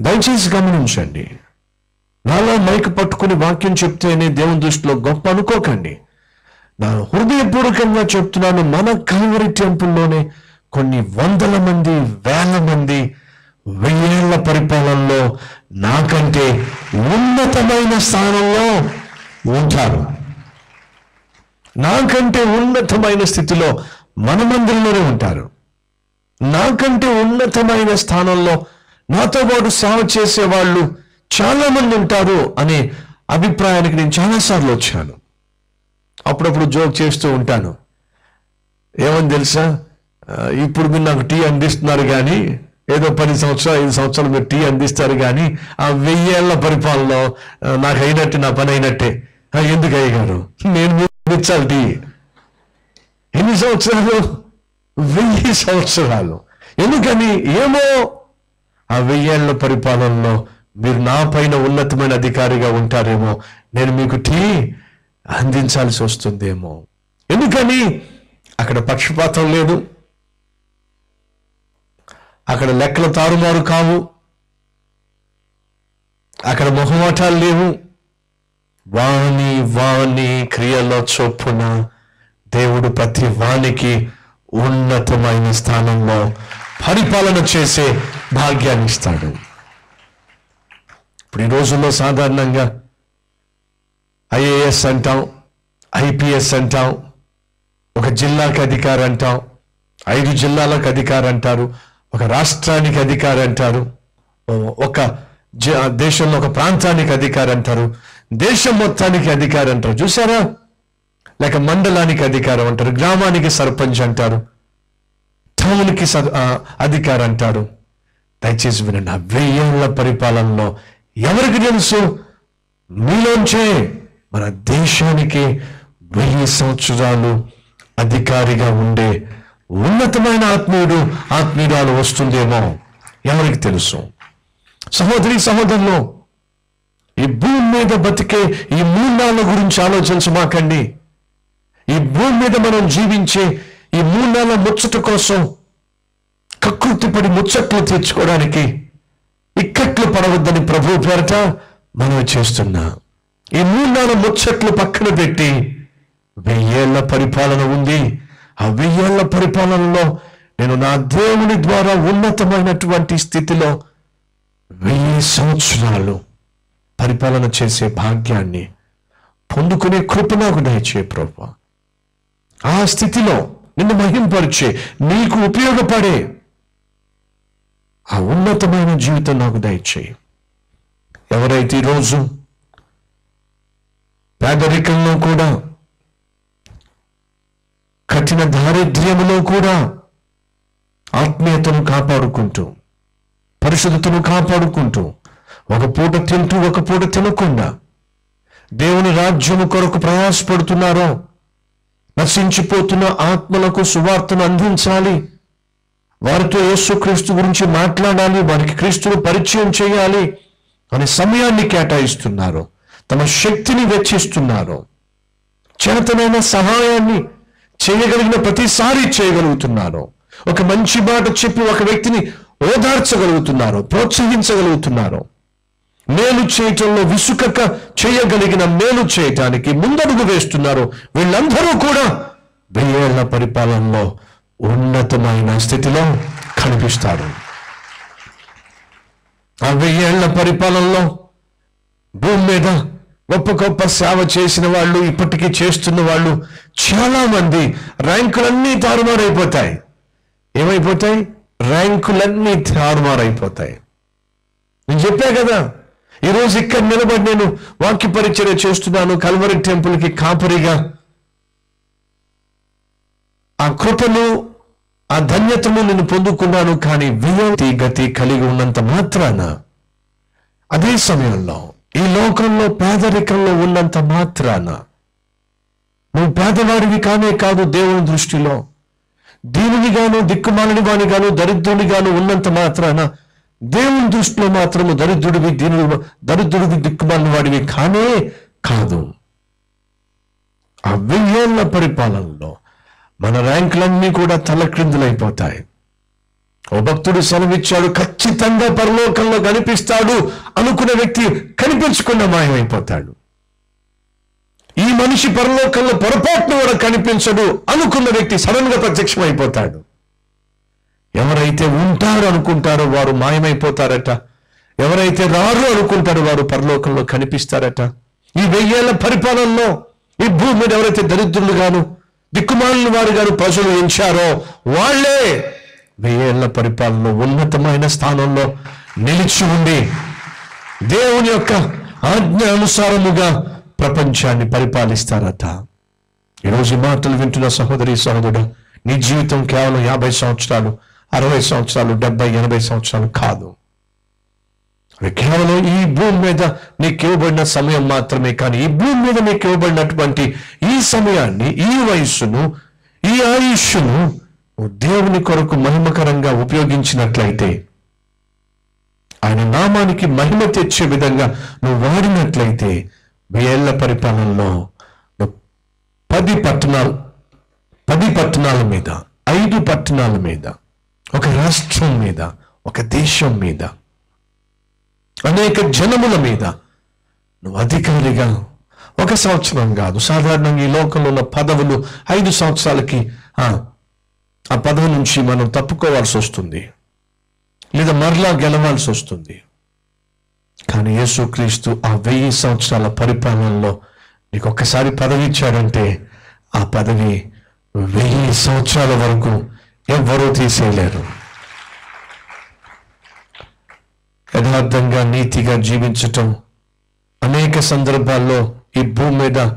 దయచేసి గమనించండి. నాలో మైక్ పట్టుకుని వాక్యం చెప్తేనే దేవుని దృష్టిలో గొప్ప అనుకోకండి. నా హృదయపూర్వకంగా చెప్తున్నాను మన కల్వరి టెంపుల్లోనే కొన్ని వందల మంది వేల మంది వెయ్యేళ్ళ పరిపాలనలో నాకంటే ఉన్నతమైన స్థానంలో ఉంటారు. నాకంటే ఉన్నతమైన స్థితిలో మన మందిరంలోనే ఉంటారు. నాకంటే ఉన్నతమైన స్థానంలో నాతో పాటు సేవ చేసే వాళ్ళు చాలా మంది ఉంటారు అనే అభిప్రాయానికి నేను చాలాసార్లు వచ్చాను. అప్పుడప్పుడు జోక్ చేస్తూ ఉంటాను. ఏమని తెలుసా? ఇప్పుడు మీరు నాకు టీ అందిస్తున్నారు కానీ ఏదో పది సంవత్సరాలు ఐదు సంవత్సరాలు మీరు టీ అందిస్తారు కానీ ఆ వెయ్యేళ్ళ పరిపాలనలో నాకు అయినట్టు నా పని అయినట్టే. ఎందుకు అయ్యగారు? నేను ఇచ్చాలి టీ. ఎన్ని సంవత్సరాలు? వెయ్యి సంవత్సరాలు. ఎందుకని? ఏమో ఆ వెయ్యేళ్ళ పరిపాలనలో మీరు నా పైన ఉన్నతమైన అధికారిగా ఉంటారేమో నేను మీకు టీ అందించాల్సి వస్తుందేమో. ఎందుకని? అక్కడ పక్షపాతం లేదు. అక్కడ లెక్కలు తారుమారు కావు. అక్కడ మొహమాటాలు లేవు. వాణి వాణి క్రియలో చొప్పున దేవుడు ప్రతి వానికి ఉన్నతమైన స్థానంలో పరిపాలన చేసే భాగ్యాన్ని ఇస్తాడు. ఇప్పుడు ఈ రోజుల్లో సాధారణంగా ఐఏఎస్ అంటాం ఐపీఎస్ అంటాం ఒక జిల్లాకి అధికారి అంటాం ఐదు జిల్లాలకు అధికారి అంటారు ఒక రాష్ట్రానికి అధికారి అంటారు ఒక దేశంలో ఒక ప్రాంతానికి అధికారి అంటారు దేశం మొత్తానికి అధికారి అంటారు. చూసారా లేక మండలానికి అధికారం అంటారు గ్రామానికి సర్పంచ్ అంటారు టౌన్కి సర్- ఆ, అధికారి అంటారు. దయచేసి వినండి. ఆ వెయ్యేళ్ళ పరిపాలనలో ఎవరికి తెలుసు? మీలోంచే మన దేశానికి వెయ్యి సంవత్సరాలు అధికారిగా ఉండే ఉన్నతమైన ఆత్మీయుడు ఆత్మీయురాలు వస్తుందేమో ఎవరికి తెలుసు? సహోదరి సహోదరులు ఈ భూమి మీద బతికే ఈ మూలాల గురించి ఆలోచించమాకండి ఈ భూమి మీద మనం జీవించే ఈ మూలాల ముచ్చట కోసం కకృతిపడి ముచ్చట్లు తెచ్చుకోవడానికి ఇక్కట్లు పడవద్దని ప్రభు పేరట మనం చేస్తున్నా. ఈ మూడు ముచ్చట్లు పక్కన పెట్టి వెయ్యేళ్ళ పరిపాలన ఉంది. ఆ వెయ్యేళ్ళ పరిపాలనలో నేను నా దేవుని ద్వారా ఉన్నతమైనటువంటి స్థితిలో వెయ్యి సంవత్సరాలు పరిపాలన చేసే భాగ్యాన్ని పొందుకునే కృప నాకు దయచే ప్రభు. ఆ స్థితిలో నిన్ను మహింపరిచే నీకు ఉపయోగపడే ఆ ఉన్నతమైన జీవితం నాకు దయచేయి. ఎవరైతే ఈరోజు పేదరికంలో కూడా కఠిన దారిద్ర్యములో కూడా ఆత్మీయతను కాపాడుకుంటూ పరిశుద్ధతను కాపాడుకుంటూ ఒక పూట తింటూ ఒక పూట తినకుండా దేవుని రాజ్యము కొరకు ప్రయాసపడుతున్నారో నశించిపోతున్న ఆత్మలకు సువార్తను అందించాలి. వారితో యేసుక్రీస్తు గురించి మాట్లాడాలి వారికి క్రీస్తును పరిచయం చేయాలి. అనే సమయాన్ని కేటాయిస్తున్నారు. తమ శక్తిని వెచ్చిస్తున్నారు. చేతనైన సహాయాన్ని చేయగలిగిన ప్రతిసారి చేయగలుగుతున్నారు. ఒక మంచి మాట చెప్పి ఒక వ్యక్తిని ఓదార్చగలుగుతున్నారు ప్రోత్సహించగలుగుతున్నారు. మేలు చేయటంలో విసుకక చేయగలిగిన మేలు చేయటానికి ముందడుగు వేస్తున్నారు. వీళ్ళందరూ కూడా వెయ్యేళ్ళ పరిపాలనలో ఉన్నతమైన స్థితిలో కనిపిస్తారు ఆ వెయ్యేళ్ళ పరిపాలనలో భూమి మీద గొప్ప గొప్ప సేవ చేసిన వాళ్ళు ఇప్పటికీ చేస్తున్న వాళ్ళు చాలా మంది ర్యాంకులన్నీ తారుమారైపోతాయి. ఏమైపోతాయి? ర్యాంకులన్నీ తారుమారైపోతాయి. నేను చెప్పా కదా ఈరోజు ఇక్కడ నిలబడి నేను వాక్య పరిచర్య చేస్తున్నాను కల్వరి టెంపుల్కి కాపరిగా. ఆ కృపను ఆ ధన్యతను నేను పొందుకున్నాను కానీ వియోతి గతి కలిగి ఉన్నంత మాత్రాన అదే సమయంలో ఈ లోకంలో పేదరికంలో ఉన్నంత మాత్రాన నువ్వు పేదవాడివి కానే కాదు దేవుని దృష్టిలో దీనినిగాను దిక్కుమాలని వానిగాను దరిద్రునిగాను ఉన్నంత మాత్రాన దేవుని దృష్టిలో మాత్రము దరిద్రుడివి దీని దరిద్రుడివి దిక్కుమాలని వాడివి కానే కాదు. ఆ వెయ్యేళ్ళ పరిపాలనలో మన ర్యాంకులన్నీ కూడా తలక్రిందులైపోతాయి ఓ భక్తుడు సెలవిచ్చాడు ఖచ్చితంగా పరలోకంలో కనిపిస్తాడు అనుకున్న వ్యక్తి కనిపించకుండా మాయమైపోతాడు. ఈ మనిషి పరలోకంలో పొరపాటును కూడా కనిపించడు అనుకున్న వ్యక్తి సడన్గా ప్రత్యక్షమైపోతాడు. ఎవరైతే ఉంటారు అనుకుంటారో వారు మాయమైపోతారట. ఎవరైతే రారు అనుకుంటారో వారు పరలోకంలో కనిపిస్తారట. ఈ వెయ్యేళ్ళ పరిపాలనలో ఈ భూమి మీద ఎవరైతే దరిద్రులు గాను దిక్కుమాలను వారు గారు ప్రజలు ఎంచారో వాళ్ళే వెయ్యేళ్ళ పరిపాలనలో ఉన్నతమైన స్థానంలో నిలిచి ఉండి దేవుని యొక్క ఆజ్ఞ అనుసారముగా ప్రపంచాన్ని పరిపాలిస్తారట. ఈరోజు మాటలు వింటున్న సహోదరి సహోదరుడు నీ జీవితం కేవలం యాభై సంవత్సరాలు అరవై సంవత్సరాలు డెబ్బై ఎనభై సంవత్సరాలు కాదు. అవి కేవలం ఈ భూమి మీద నీకు ఇవ్వబడిన సమయం మాత్రమే కానీ ఈ భూమి మీద నీకు ఇవ్వబడినటువంటి ఈ సమయాన్ని ఈ వయస్సును ఈ ఆయుష్ను దేవుని కొరకు మహిమకరంగా ఉపయోగించినట్లయితే ఆయన నామానికి మహిమ తెచ్చే విధంగా నువ్వు వాడినట్లయితే వేళ్ళ పరిపాలనలో పది పట్టణాలు పది పట్టణాల మీద ఐదు పట్టణాల మీద ఒక రాష్ట్రం మీద ఒక దేశం మీద అనేక జనముల మీద నువ్వు అధికారిగా ఒక సంవత్సరం కాదు సాధారణంగా ఈ లోకంలో ఉన్న పదవులు ఐదు సంవత్సరాలకి ఆ, ఆ పదవి నుంచి మనం తప్పుకోవాల్సి వస్తుంది. లేదా మరలా గెలవాల్సి వస్తుంది. కానీ యేసుక్రీస్తు ఆ వెయ్యి సంవత్సరాల పరిపాలనలో నీకు ఒక్కసారి పదవి ఇచ్చాడంటే ఆ పదవి వెయ్యి సంవత్సరాల వరకు ఎవ్వరూ తీసేయలేరు. యథార్థంగా నీతిగా జీవించటం అనేక సందర్భాల్లో ఈ భూమి మీద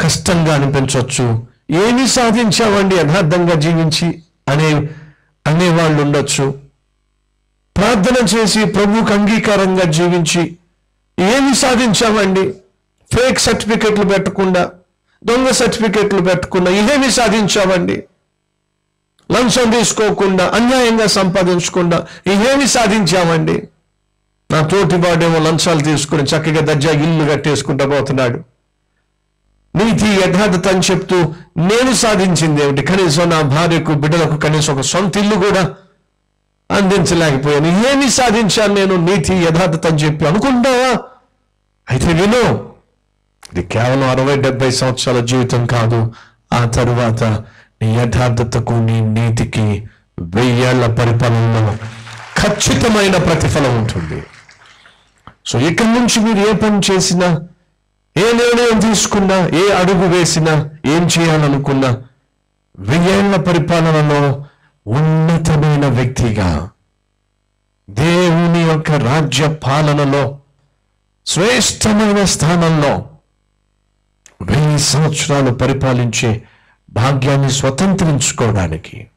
కష్టంగా అనిపించవచ్చు. ఏమి సాధించావండి యథార్థంగా జీవించి అనే అనేవాళ్ళు ఉండొచ్చు. ప్రార్థన చేసి ప్రభుకు అంగీకారంగా జీవించి ఏమి సాధించామండి? ఫేక్ సర్టిఫికెట్లు పెట్టకుండా దొంగ సర్టిఫికెట్లు పెట్టకుండా ఇవేమి సాధించామండి? లంచం తీసుకోకుండా అన్యాయంగా సంపాదించకుండా ఇవేమి సాధించామండి? నా తోటి వాడేమో లంచాలు తీసుకుని చక్కగా దర్జా ఇల్లు కట్టేసుకుంటా పోతున్నాడు. నీతి యథార్థత అని చెప్తూ నేను సాధించింది ఏమిటి? కనీసం నా భార్యకు బిడ్డలకు కనీసం ఒక సొంత ఇల్లు కూడా అందించలేకపోయాను. ఏమి సాధించాను నేను? నీతి యథార్థత అని చెప్పి అనుకుంటావా? అయితే విను ఇది కేవలం అరవై డెబ్బై సంవత్సరాల జీవితం కాదు. ఆ తరువాత నీ యథార్థతకు నీ నీతికి వెయ్యేళ్ళ పరిపాలనలో ఖచ్చితమైన ప్రతిఫలం ఉంటుంది. సో ఇక్కడి నుంచి మీరు ఏ పని చేసినా ఏ నిర్ణయం తీసుకున్నా ఏ అడుగు వేసినా ఏం చేయాలనుకున్నా వెయ్యేళ్ళ పరిపాలనలో ఉన్నతమైన వ్యక్తిగా దేవుని యొక్క రాజ్య పాలనలో శ్రేష్టమైన స్థానంలో వెయ్యి సంవత్సరాలు పరిపాలించే భాగ్యాన్ని స్వతంత్రించుకోవడానికి.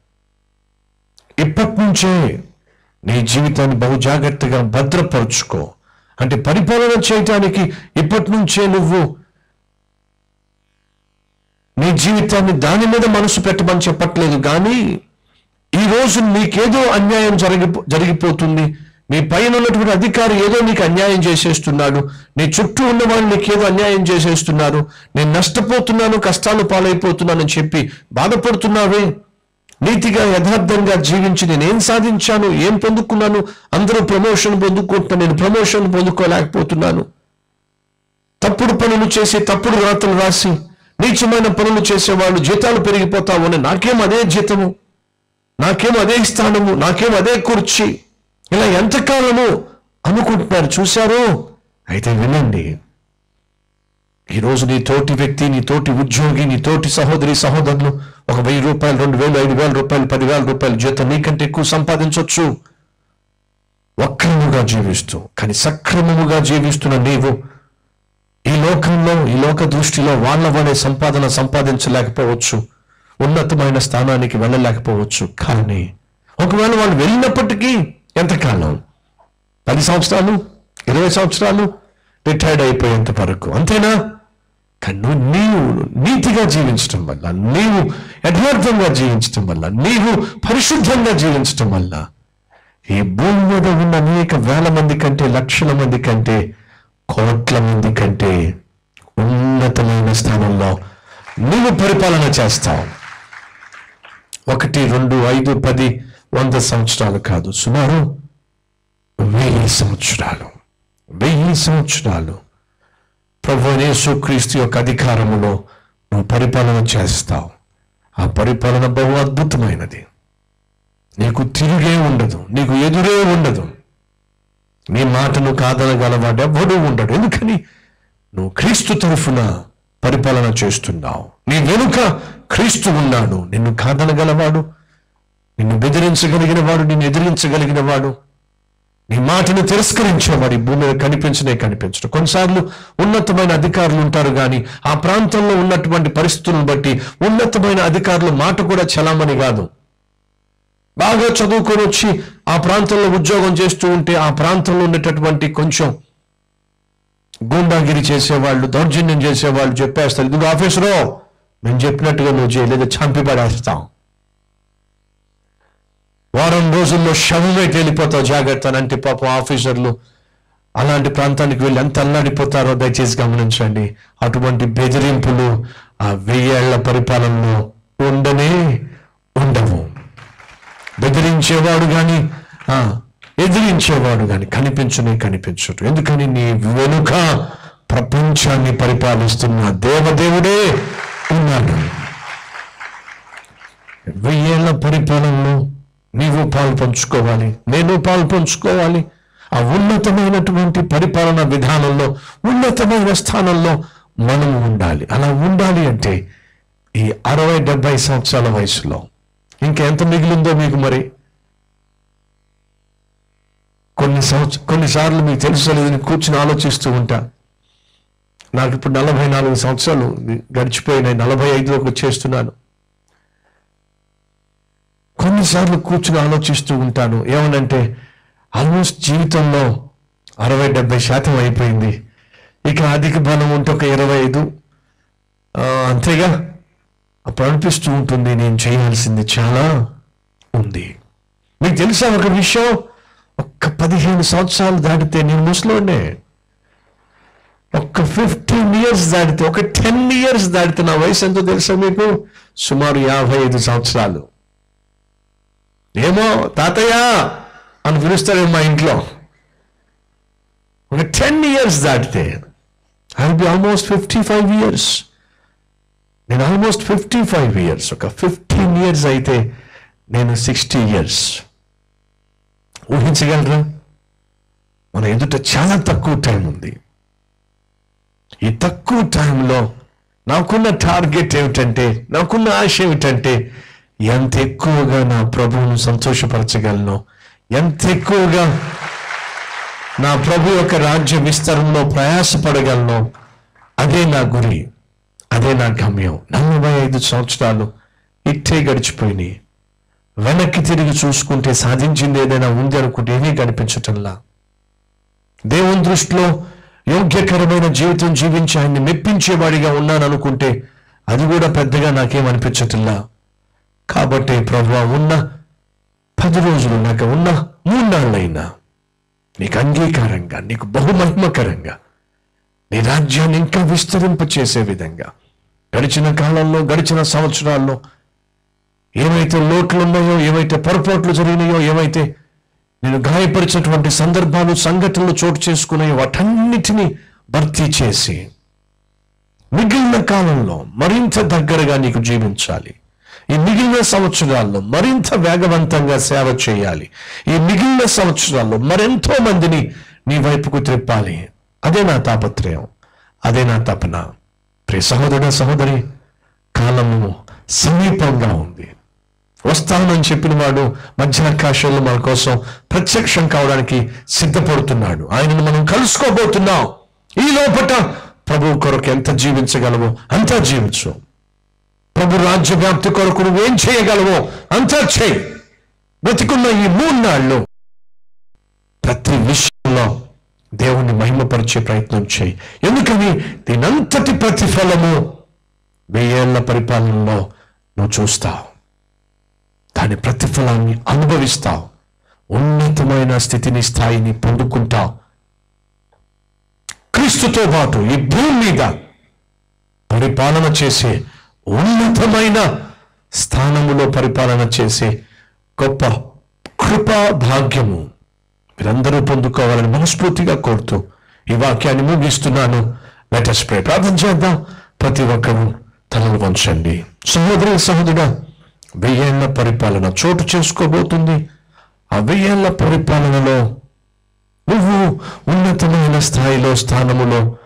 ఇప్పటి నుంచే నీ జీవితాన్ని బహు జాగ్రత్తగా భద్రపరుచుకో. అంటే పరిపాలన చేయటానికి ఇప్పటి నుంచే నువ్వు నీ జీవితాన్ని దాని మీద మనసు పెట్టమని చెప్పట్లేదు. కానీ ఈ రోజు నీకేదో అన్యాయం జరిగి జరిగిపోతుంది. నీ పైన ఉన్నటువంటి అధికారి ఏదో నీకు అన్యాయం చేసేస్తున్నాడు. నీ చుట్టూ ఉన్న వాళ్ళు నీకేదో అన్యాయం చేసేస్తున్నారు. నేను నష్టపోతున్నాను కష్టాలు పాలైపోతున్నానని చెప్పి బాధపడుతున్నావే? నీతిగా యథార్థంగా జీవించి నేను ఏం సాధించాను ఏం పొందుకున్నాను అందరూ ప్రమోషన్ పొందుకుంటున్నా నేను ప్రమోషన్ పొందుకోలేకపోతున్నాను. తప్పుడు పనులు చేసి తప్పుడు రాతలు రాసి నీచమైన పనులు చేసేవాళ్ళు జీతాలు పెరిగిపోతావు అని నాకేం అదే జీతము? నాకేం అదే స్థానము? నాకేం అదే కుర్చీ? ఇలా ఎంతకాలము అనుకుంటున్నారు చూశారు? అయితే వినండి. ఈరోజు నీ తోటి వ్యక్తి నీ తోటి ఉద్యోగి నీ తోటి సహోదరి సహోదరులు ఒక వెయ్యి రూపాయలు రెండు వేలు ఐదు వేల రూపాయలు పదివేల రూపాయలు జీతం నీకంటే ఎక్కువ సంపాదించవచ్చు వక్రముగా జీవిస్తూ కానీ సక్రమముగా జీవిస్తున్న నీవు ఈ లోకంలో ఈ లోక దృష్టిలో వాళ్ళ వాడే సంపాదన సంపాదించలేకపోవచ్చు. ఉన్నతమైన స్థానానికి వెళ్ళలేకపోవచ్చు. కానీ ఒకవేళ వాళ్ళు వెళ్ళినప్పటికీ ఎంతకాలం? పది సంవత్సరాలు? ఇరవై సంవత్సరాలు? రిటైర్డ్ అయిపోయేంత వరకు. అంతేనా? కానీ నీవు నీతిగా జీవించటం వల్ల నీవు యథార్థంగా జీవించటం వల్ల నీవు పరిశుద్ధంగా జీవించటం వల్ల ఈ భూమి మీద ఉన్న అనేక వేల మంది కంటే లక్షల మంది కంటే కోట్ల మంది కంటే ఉన్నతమైన స్థానంలో నువ్వు పరిపాలన చేస్తావు. ఒకటి రెండు ఐదు పది వంద సంవత్సరాలు కాదు. సుమారు వెయ్యి సంవత్సరాలు. వెయ్యి సంవత్సరాలు ప్రభు యేసుక్రీస్తు యొక్క అధికారములో నువ్వు పరిపాలన చేస్తావు. ఆ పరిపాలన బహు అద్భుతమైనది. నీకు తిరిగే ఉండదు నీకు ఎదురే ఉండదు. నీ మాటను కాదనగలవాడు ఎవ్వడూ ఉండడు. ఎందుకని? నువ్వు క్రీస్తు తరఫున పరిపాలన చేస్తున్నావు. నీ వెనుక క్రీస్తు ఉన్నాడు. నిన్ను కాదనగలవాడు నిన్ను బెదిరించగలిగిన వాడు నిన్ను ఎదిరించగలిగిన వాడు. నీ మాటను తిరస్కరించేవాడు ఈ భూమి మీద కనిపించనే కనిపించడం. కొన్నిసార్లు ఉన్నతమైన అధికారులు ఉంటారు కానీ ఆ ప్రాంతంలో ఉన్నటువంటి పరిస్థితులను బట్టి ఉన్నతమైన అధికారుల మాట కూడా చలామణి కాదు. బాగా చదువుకొని వచ్చి ఆ ప్రాంతంలో ఉద్యోగం చేస్తూ ఉంటే ఆ ప్రాంతంలో ఉండేటటువంటి కొంచెం గూండాగిరి చేసేవాళ్ళు దౌర్జన్యం చేసేవాళ్ళు చెప్పేస్తారు ఇది ఆఫీసరో మేము చెప్పినట్టుగా నువ్వు చేయలేదు చంపి పడేస్తాం. వారం రోజుల్లో శవమే తేలిపోతావు జాగ్రత్త అని అంటే పాపం ఆఫీసర్లు అలాంటి ప్రాంతానికి వెళ్ళి ఎంత అల్లాడిపోతారో దయచేసి గమనించండి. అటువంటి బెదిరింపులు ఆ వెయ్యేళ్ళ పరిపాలనలో ఉండనే ఉండవు. బెదిరించేవాడు కానీ ఎదిరించేవాడు కానీ కనిపించునే కనిపించడు. ఎందుకని నీ వెనుక ప్రపంచాన్ని పరిపాలిస్తున్న దేవదేవుడే ఉన్నాడు. వెయ్యేళ్ళ పరిపాలనలో నీవు పాలు పంచుకోవాలి నేను పాలు పంచుకోవాలి. ఆ ఉన్నతమైనటువంటి పరిపాలన విధానంలో ఉన్నతమైన స్థానంలో మనం ఉండాలి. అలా ఉండాలి అంటే ఈ అరవై డెబ్బై సంవత్సరాల వయసులో ఇంకెంత మిగిలిందో మీకు మరి? కొన్ని సంవత్స కొన్నిసార్లు మీకు తెలుసలేదని కూర్చుని ఆలోచిస్తూ ఉంటా. నాకు ఇప్పుడు నలభై నాలుగు సంవత్సరాలు గడిచిపోయినాయి నలభై ఐదులోకి వచ్చేస్తున్నాను. కొన్నిసార్లు కూర్చుని ఆలోచిస్తూ ఉంటాను. ఏమనంటే ఆల్మోస్ట్ జీవితంలో అరవై డెబ్బై శాతం అయిపోయింది. ఇక అధిక బలం ఉంటే ఒక ఇరవై ఐదు. అంతేగా? అప్పుడు అనిపిస్తూ ఉంటుంది నేను చేయాల్సింది చాలా ఉంది. మీకు తెలుసా ఒక విషయం? ఒక్క పదిహేను సంవత్సరాలు దాటితే నేను ముసలోనే ఒక్క ఫిఫ్టీన్ ఇయర్స్ దాటితే ఒక టెన్ ఇయర్స్ దాటితే నా వయసు ఎంతో తెలుసా మీకు? సుమారు యాభై ఐదు సంవత్సరాలు. ఏమో తాతయ్య అని పిలుస్తారేమో మా ఇంట్లో. ఒక టెన్ ఇయర్స్ దాటితే I be almost fifty five years నేను ఆల్మోస్ట్ ఫిఫ్టీ ఫైవ్ ఇయర్స్ ఒక ఫిఫ్టీన్ ఇయర్స్ అయితే నేను సిక్స్టీ ఇయర్స్ ఊహించగలరా? మన ఎదుట చాలా తక్కువ టైం ఉంది. ఈ తక్కువ టైంలో నాకున్న టార్గెట్ ఏమిటంటే నాకున్న ఆశ ఏమిటంటే ఎంత ఎక్కువగా నా ప్రభువును సంతోషపరచగలను? ఎంత ఎక్కువగా నా ప్రభు యొక్క రాజ్య విస్తరణలో ప్రయాసపడగలను? అదే నా గురి అదే నా గమ్యం. నలభై ఐదు సంవత్సరాలు ఇట్టే గడిచిపోయినాయి. వెనక్కి తిరిగి చూసుకుంటే సాధించింది ఏదైనా ఉంది అనుకుంటే ఏమీ కనిపించటంలా? దేవుని దృష్టిలో యోగ్యకరమైన జీవితం జీవించి ఆయన్ని మెప్పించేవాడిగా ఉన్నాను అనుకుంటే అది కూడా పెద్దగా నాకేం అనిపించటంలా కాబట్టి ప్రభు ఉన్న పది రోజులు నాకు ఉన్న మూన్నాళ్ళైనా నీకు అంగీకారంగా నీకు బహుమహిమకరంగా నీ రాజ్యాన్ని ఇంకా విస్తరింప చేసే విధంగా గడిచిన కాలంలో గడిచిన సంవత్సరాల్లో ఏవైతే లోట్లు ఉన్నాయో ఏమైతే పొరపాట్లు జరిగినాయో ఏవైతే నేను గాయపరిచినటువంటి సందర్భాలు సంఘటనలు చోటు చేసుకున్నాయో వాటన్నిటినీ భర్తీ చేసి మిగిలిన కాలంలో మరింత దగ్గరగా నీకు జీవించాలి. ఈ మిగిలిన సంవత్సరాల్లో మరింత వేగవంతంగా సేవ చేయాలి. ఈ మిగిలిన సంవత్సరాల్లో మరెంతో మందిని నీ వైపుకు త్రిప్పాలి. అదే నా తాపత్రయం. అదే నా తపన. ప్రియ సహోదరుడ సహోదరి కాలము సమీపంగా ఉంది. వస్తానని చెప్పిన వాడు మధ్యాకాశంలో మన కోసం ప్రత్యక్షం కావడానికి సిద్ధపడుతున్నాడు. ఆయనను మనం కలుసుకోబోతున్నాం. ఈ లోపట ప్రభు కొరకు ఎంత జీవించగలవో అంతా జీవించు. ప్రభు రాజ్య వ్యాప్తి కొరకు నువ్వేం చేయగలవో అంతా చేయి. బతికున్న ఈ మూడు నాళ్ళు ప్రతి విషయంలో దేవుణ్ణి మహిమపరిచే ప్రయత్నం చేయి. ఎందుకని? దీనంతటి ప్రతిఫలము వెయ్యేళ్ళ పరిపాలనలో నువ్వు చూస్తావు. దాని ప్రతిఫలాన్ని అనుభవిస్తావు. ఉన్నతమైన స్థితిని స్థాయిని పొందుకుంటావు. క్రీస్తుతో పాటు ఈ భూమి మీద పరిపాలన చేసే ఉన్నతమైన స్థానములో పరిపాలన చేసే గొప్ప కృపా భాగ్యము మీరందరూ పొందుకోవాలని మనస్ఫూర్తిగా కోరుతూ ఈ వాక్యాన్ని ముగిస్తున్నాను. లెటస్ ప్రే ప్రార్థన చేద్దాం. ప్రతి ఒక్కరూ తలలు వంచండి. సహోదరి సహోదరుడా వెయ్యేళ్ళ పరిపాలన చోటు చేసుకోబోతుంది. ఆ వెయ్యేళ్ళ పరిపాలనలో నువ్వు ఉన్నతమైన స్థాయిలో స్థానములో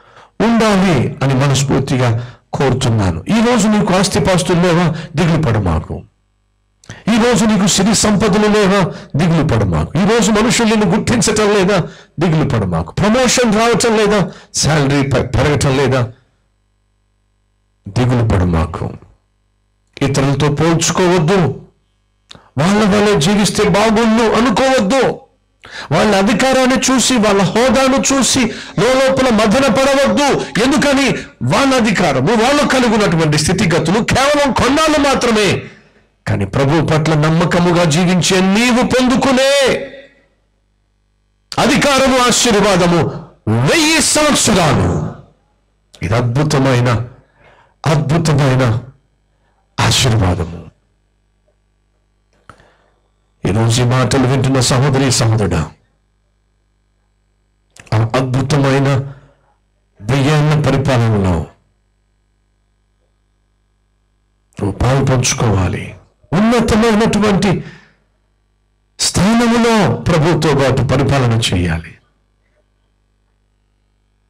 ఉండాలి అని మనస్ఫూర్తిగా కోరుతున్నాను. ఈ రోజు నీకు ఆస్తిపాస్తులు లేవా? దిగులు పడమాకు. ఈరోజు ఈ రోజు నీకు సిరి సంపదలు లేవా? దిగులు పడమాకు. ఈరోజు ఈ రోజు మనుషులు నిన్ను గుర్తించటం లేదా? దిగులు పడమాకు. ప్రమోషన్ రావటం లేదా? శాలరీ పెరగటం లేదా? దిగులు పడమాకు. ఇతరులతో పోల్చుకోవద్దు. వాళ్ళ వల్ల జీవిస్తే బాగుండు అనుకోవద్దు. వాళ్ళ అధికారాన్ని చూసి వాళ్ళ హోదాను చూసి లోపల మదన పడవద్దు. ఎందుకని? వాళ్ళ అధికారము వాళ్ళు కలిగినటువంటి స్థితిగతులు కేవలం కొన్నాళ్ళు మాత్రమే. కానీ ప్రభు పట్ల నమ్మకముగా జీవించే నీవు పొందుకునే అధికారము ఆశీర్వాదము వెయ్యి సంవత్సరాలు. ఇది అద్భుతమైన అద్భుతమైన ఆశీర్వాదము. ఈరోజు ఈ మాటలు వింటున్న సహోదరి సహోదరుడు ఆ అద్భుతమైన వెయ్యేళ్ళ పరిపాలనలో నువ్వు పాలు పంచుకోవాలి. ఉన్నతమైనటువంటి స్థానములో ప్రభుతో పాటు పరిపాలన చేయాలి.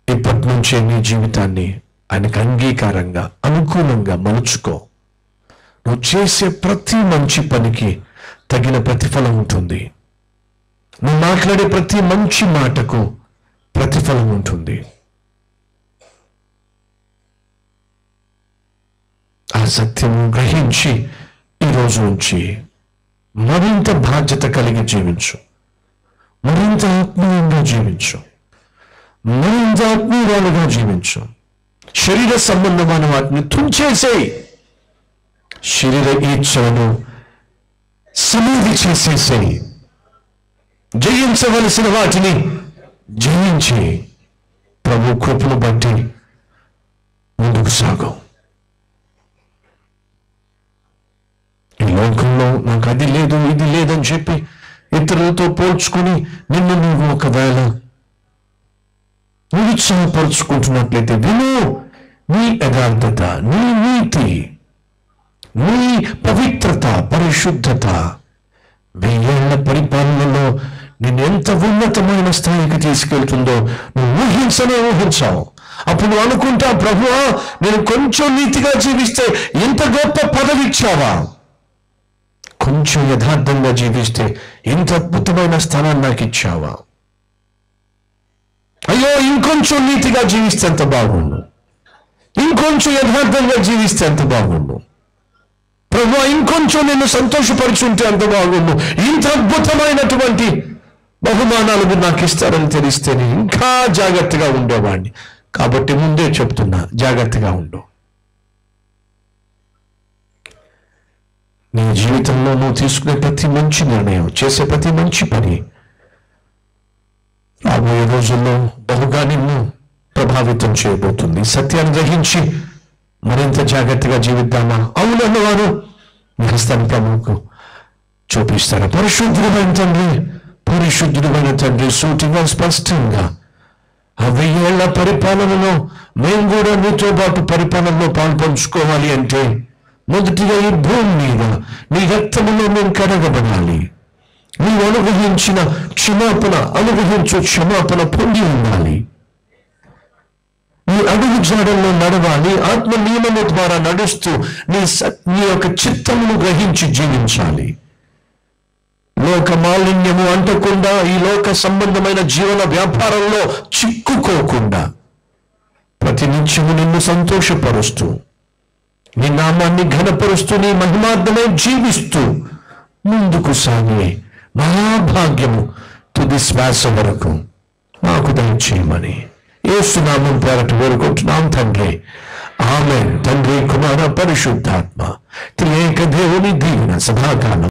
ఇప్పటి నుంచే నీ జీవితాన్ని ఆయనకు అంగీకారంగా అనుకూలంగా మలుచుకో. నువ్వు చేసే ప్రతి మంచి పనికి తగిన ప్రతిఫలం ఉంటుంది. నువ్వు మాట్లాడే ప్రతి మంచి మాటకు ప్రతిఫలం ఉంటుంది. ఆ సత్యం గ్రహించి ఈరోజు నుంచి మరింత బాధ్యత కలిగి జీవించు. మరింత ఆత్మీయంగా జీవించు. మరింత ఆత్మీయురాలుగా జీవించు. శరీర సంబంధమైన వాటిని తుంచేసేయి. శరీర ఈచ్ఛలను సమాధి చేసేసేయి జయించవలసిన వాటిని జయించి ప్రభు కృపను బట్టి ముందుకు సాగు. ఈ లోకంలో నాకు అది లేదు ఇది లేదని చెప్పి ఇతరులతో పోల్చుకొని నిన్ను నువ్వు ఒకవేళ నిరుత్సాహపరుచుకుంటున్నట్లయితే విను నీ యథార్థత నీ నీతి నీ పవిత్రత పరిశుద్ధత. వెయ్యేళ్ళ పరిపాలనలో నేను ఎంత ఉన్నతమైన స్థాయికి తీసుకెళ్తుందో నువ్వు ఊహించనే ఊహించావు. అప్పుడు అనుకుంటా ప్రభువా నేను కొంచెం నీతిగా జీవిస్తే ఇంత గొప్ప పదవి ఇచ్చావా? కొంచెం యథార్థంగా జీవిస్తే ఇంత అద్భుతమైన స్థానాన్ని నాకు ఇచ్చావా? అయ్యో ఇంకొంచెం నీతిగా జీవిస్తే ఎంత బాగుండు. ఇంకొంచెం యథార్థంగా జీవిస్తే ఎంత బాగుండు. ప్రభు ఇంకొంచెం నిన్ను సంతోషపరుచుంటే అంత బాగుండు. ఇంత అద్భుతమైనటువంటి బహుమానాలు నాకు ఇస్తారని తెలిస్తేనే ఇంకా జాగ్రత్తగా ఉండేవాడిని. కాబట్టి ముందే చెప్తున్నా జాగ్రత్తగా ఉండు. నీ జీవితంలో నువ్వు తీసుకునే ప్రతి మంచి నిర్ణయం చేసే ప్రతి మంచి పని రాబోయే రోజుల్లో బహుగా నిన్ను ప్రభావితం చేయబోతుంది. సత్యాన్ని గ్రహించి మరింత జాగ్రత్తగా జీవిద్దామా? అవునన్నవారు వారు ప్రభువుకు. చూపిస్తారా పరిశుద్ధుడమైన తండ్రి పరిశుద్ధుడమైన తండ్రి సూటిగా స్పష్టంగా. ఆ వెయ్యేళ్ళ పరిపాలనలో మేము కూడా నీతో పాటు పరిపాలనలో పాల్పంచుకోవాలి అంటే మొదటిగా ఈ భూమి మీద నీ రక్తములో మేము కడగబడాలి. నీవు అనుగ్రహించిన క్షమాపణ అనుగ్రహించు క్షమాపణ పొంది ఉండాలి. నీ అడుగు జాడల్లో నడవాలి ఆత్మ నియమము ద్వారా నడుస్తూ నీ నీ యొక్క చిత్తమును గ్రహించి జీవించాలి. లోక మాలిన్యము అంటకుండా ఈ లోక సంబంధమైన జీవన వ్యాపారంలో చిక్కుకోకుండా ప్రతి నిత్యము నిన్ను సంతోషపరుస్తూ నీ నామాన్ని ఘనపరుస్తూ నీ మహిమార్థమై జీవిస్తూ ముందుకు సాగే మహాభాగ్యము తుది శ్వాస వరకు మాకు దయచేయమని. ఏసునామం పేరట వేడుకుంటున్నాం తండ్రి ఆమె తండ్రి కుమార పరిశుద్ధాత్మ త్రియేక దేవుని దీవెన సదాకాలం